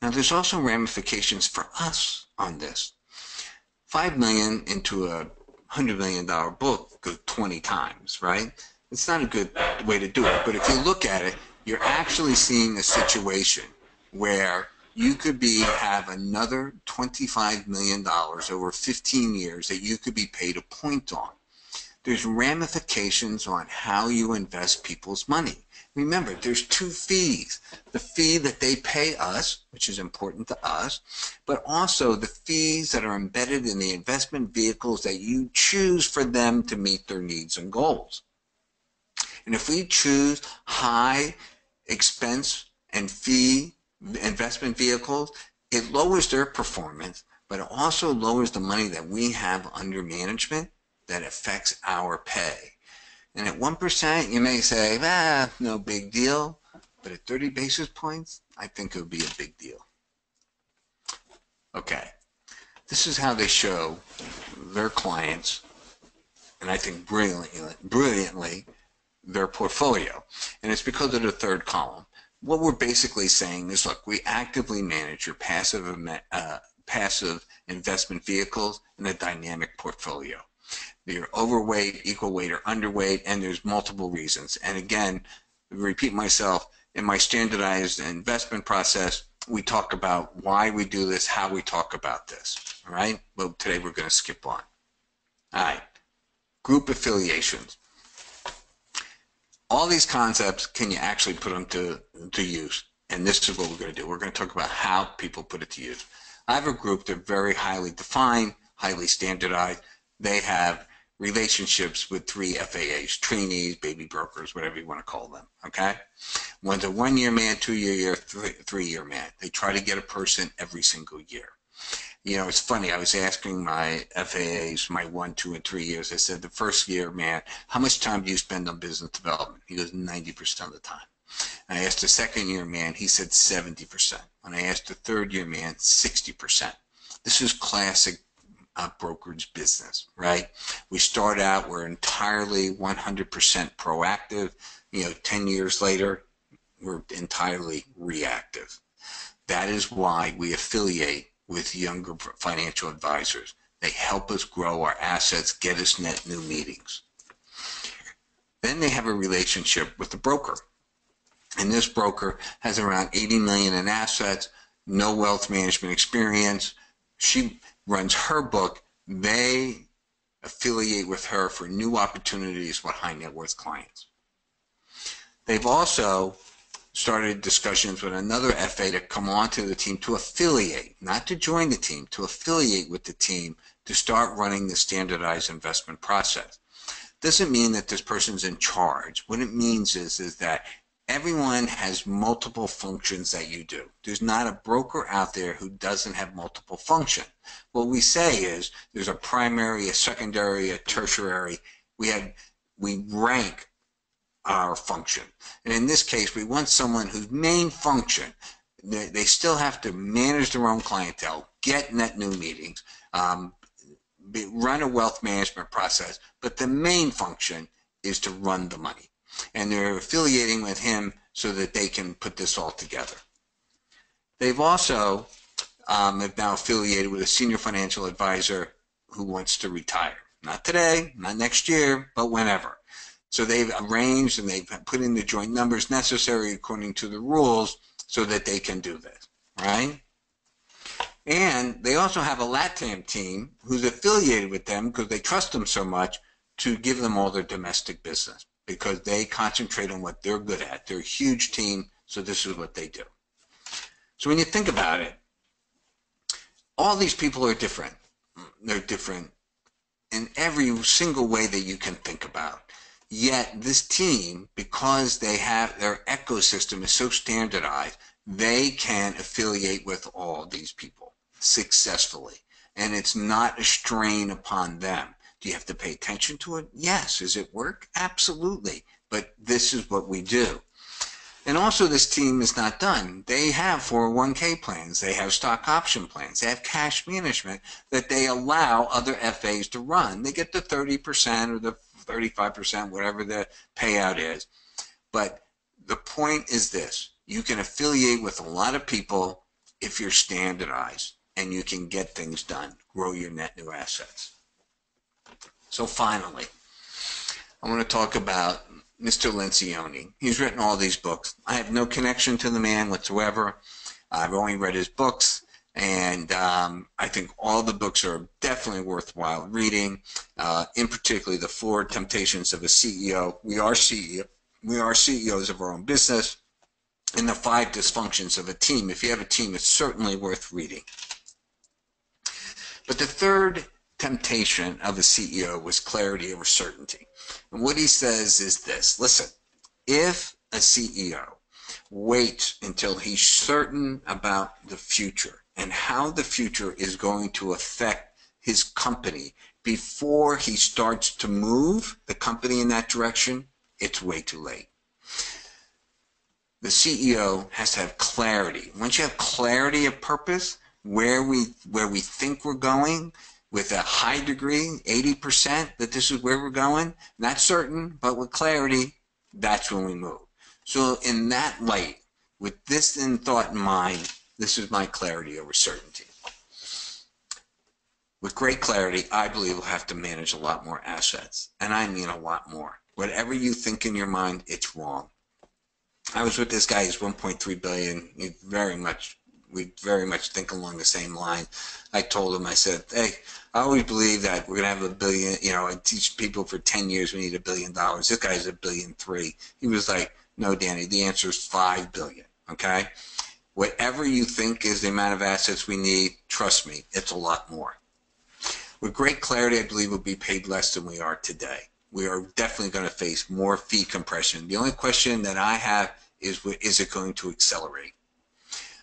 Now, there's also ramifications for us on this. Five million into a hundred million dollar book goes 20 times, right? It's not a good way to do it. But if you look at it, you're actually seeing a situation where you could be have another $25 million over 15 years that you could be paid a point on. There's ramifications on how you invest people's money. Remember, there's two fees. The fee that they pay us, which is important to us, but also the fees that are embedded in the investment vehicles that you choose for them to meet their needs and goals. And if we choose high expense and fee investment vehicles, it lowers their performance, but it also lowers the money that we have under management that affects our pay. And at 1%, you may say, ah, no big deal. But at 30 basis points, I think it would be a big deal. Okay. This is how they show their clients, and I think brilliantly, brilliantly their portfolio. And it's because of the third column. What we're basically saying is, look, we actively manage your passive, uh, passive investment vehicles in a dynamic portfolio. You're overweight, equal weight, or underweight, and there's multiple reasons. And again, repeat myself, in my standardized investment process, we talk about why we do this, how we talk about this. All right? Well, today we're going to skip on. All right. Group affiliations all these concepts, can you actually put them to, to use? And this is what we're going to do. We're going to talk about how people put it to use. I have a group, they're very highly defined, highly standardized. They have relationships with three FAAs, trainees, baby brokers, whatever you want to call them, okay? One's a one-year man, two-year year, three-year man. They try to get a person every single year you know, it's funny. I was asking my FAAs, my one, two, and three years. I said, the first year, man, how much time do you spend on business development? He goes, 90% of the time. And I asked the second year man, he said 70%. When I asked the third year man, 60%. This is classic brokerage business, right? We start out, we're entirely 100% proactive. You know, 10 years later, we're entirely reactive. That is why we affiliate with younger financial advisors. They help us grow our assets, get us net new meetings. Then they have a relationship with the broker. And this broker has around 80 million in assets, no wealth management experience. She runs her book. They affiliate with her for new opportunities with high net worth clients. They've also started discussions with another FA to come onto the team to affiliate, not to join the team, to affiliate with the team to start running the standardized investment process. Doesn't mean that this person's in charge. What it means is, is that everyone has multiple functions that you do. There's not a broker out there who doesn't have multiple function. What we say is there's a primary, a secondary, a tertiary. We have we rank our function. And in this case, we want someone whose main function, they, they still have to manage their own clientele, get net new meetings, um, be, run a wealth management process, but the main function is to run the money. And they're affiliating with him so that they can put this all together. They've also um, have now affiliated with a senior financial advisor who wants to retire. Not today, not next year, but whenever. So they've arranged and they've put in the joint numbers necessary according to the rules so that they can do this, right? And they also have a LATAM team who's affiliated with them because they trust them so much to give them all their domestic business because they concentrate on what they're good at. They're a huge team, so this is what they do. So when you think about it, all these people are different. They're different in every single way that you can think about Yet this team, because they have their ecosystem is so standardized, they can affiliate with all these people successfully. And it's not a strain upon them. Do you have to pay attention to it? Yes. Does it work? Absolutely. But this is what we do. And also this team is not done. They have 401k plans. They have stock option plans. They have cash management that they allow other FAs to run. They get the 30% or the 35%, whatever the payout is. But the point is this. You can affiliate with a lot of people if you're standardized and you can get things done, grow your net new assets. So finally, I want to talk about Mr. Lencioni. He's written all these books. I have no connection to the man whatsoever. I've only read his books, and um, I think all the books are definitely worthwhile reading. Uh, in particular, the Four Temptations of a CEO. We are CEO. We are CEOs of our own business, and the Five Dysfunctions of a Team. If you have a team, it's certainly worth reading. But the third temptation of a CEO was clarity over certainty. And what he says is this listen, if a CEO waits until he's certain about the future and how the future is going to affect his company before he starts to move the company in that direction, it's way too late. The CEO has to have clarity. Once you have clarity of purpose, where we where we think we're going, with a high degree, 80%, that this is where we're going. Not certain, but with clarity, that's when we move. So in that light, with this in thought in mind, this is my clarity over certainty. With great clarity, I believe we'll have to manage a lot more assets. And I mean a lot more. Whatever you think in your mind, it's wrong. I was with this guy, he's 1.3 billion. he's very much, we very much think along the same line. I told him, I said, hey, I always believe that we're going to have a billion, you know, I teach people for 10 years we need a billion dollars. This guy's a billion three. He was like, no, Danny, the answer is 5 billion, okay? Whatever you think is the amount of assets we need, trust me, it's a lot more. With great clarity, I believe we'll be paid less than we are today. We are definitely going to face more fee compression. The only question that I have is, is it going to accelerate?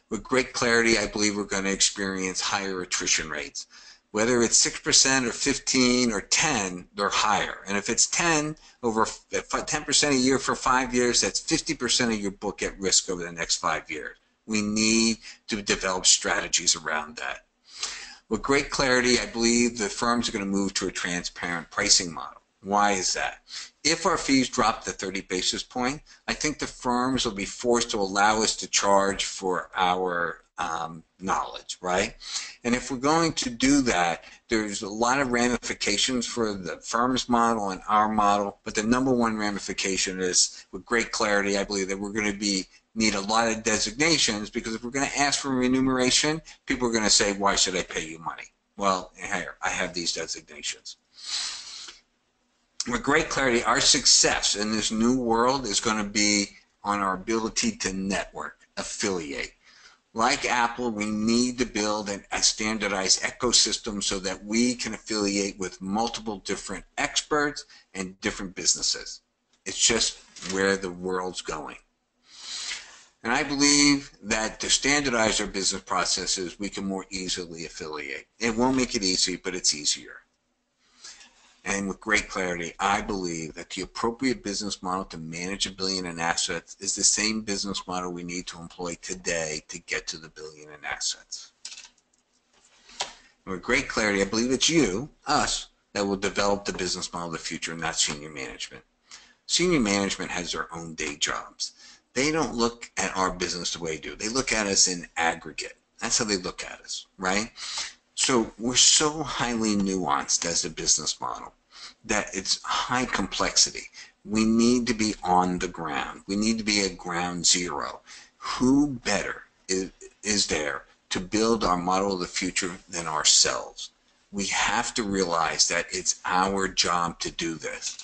With great clarity, I believe we're going to experience higher attrition rates whether it's 6% or 15 or 10, they're higher. And if it's 10 over 10% a year for five years, that's 50% of your book at risk over the next five years. We need to develop strategies around that. With great clarity, I believe the firms are going to move to a transparent pricing model. Why is that? If our fees drop to 30 basis point, I think the firms will be forced to allow us to charge for our um, knowledge, right? And if we're going to do that, there's a lot of ramifications for the firm's model and our model, but the number one ramification is with great clarity, I believe that we're going to be need a lot of designations because if we're going to ask for remuneration, people are going to say, why should I pay you money? Well, here, I have these designations. With great clarity, our success in this new world is going to be on our ability to network, affiliate, like Apple, we need to build an, a standardized ecosystem so that we can affiliate with multiple different experts and different businesses. It's just where the world's going. And I believe that to standardize our business processes, we can more easily affiliate. It won't make it easy, but it's easier and with great clarity, I believe that the appropriate business model to manage a billion in assets is the same business model we need to employ today to get to the billion in assets. And with great clarity, I believe it's you, us, that will develop the business model of the future, not senior management. Senior management has their own day jobs. They don't look at our business the way we do. They look at us in aggregate. That's how they look at us, right? So we're so highly nuanced as a business model that it's high complexity. We need to be on the ground. We need to be at ground zero. Who better is, is there to build our model of the future than ourselves? We have to realize that it's our job to do this.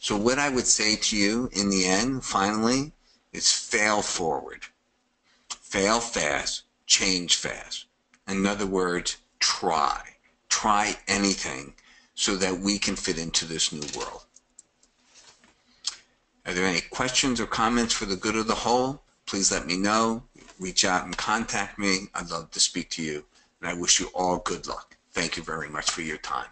So what I would say to you in the end, finally, is fail forward. Fail fast, change fast. In other words, try. Try anything so that we can fit into this new world. Are there any questions or comments for the good of the whole? Please let me know. Reach out and contact me. I'd love to speak to you. And I wish you all good luck. Thank you very much for your time.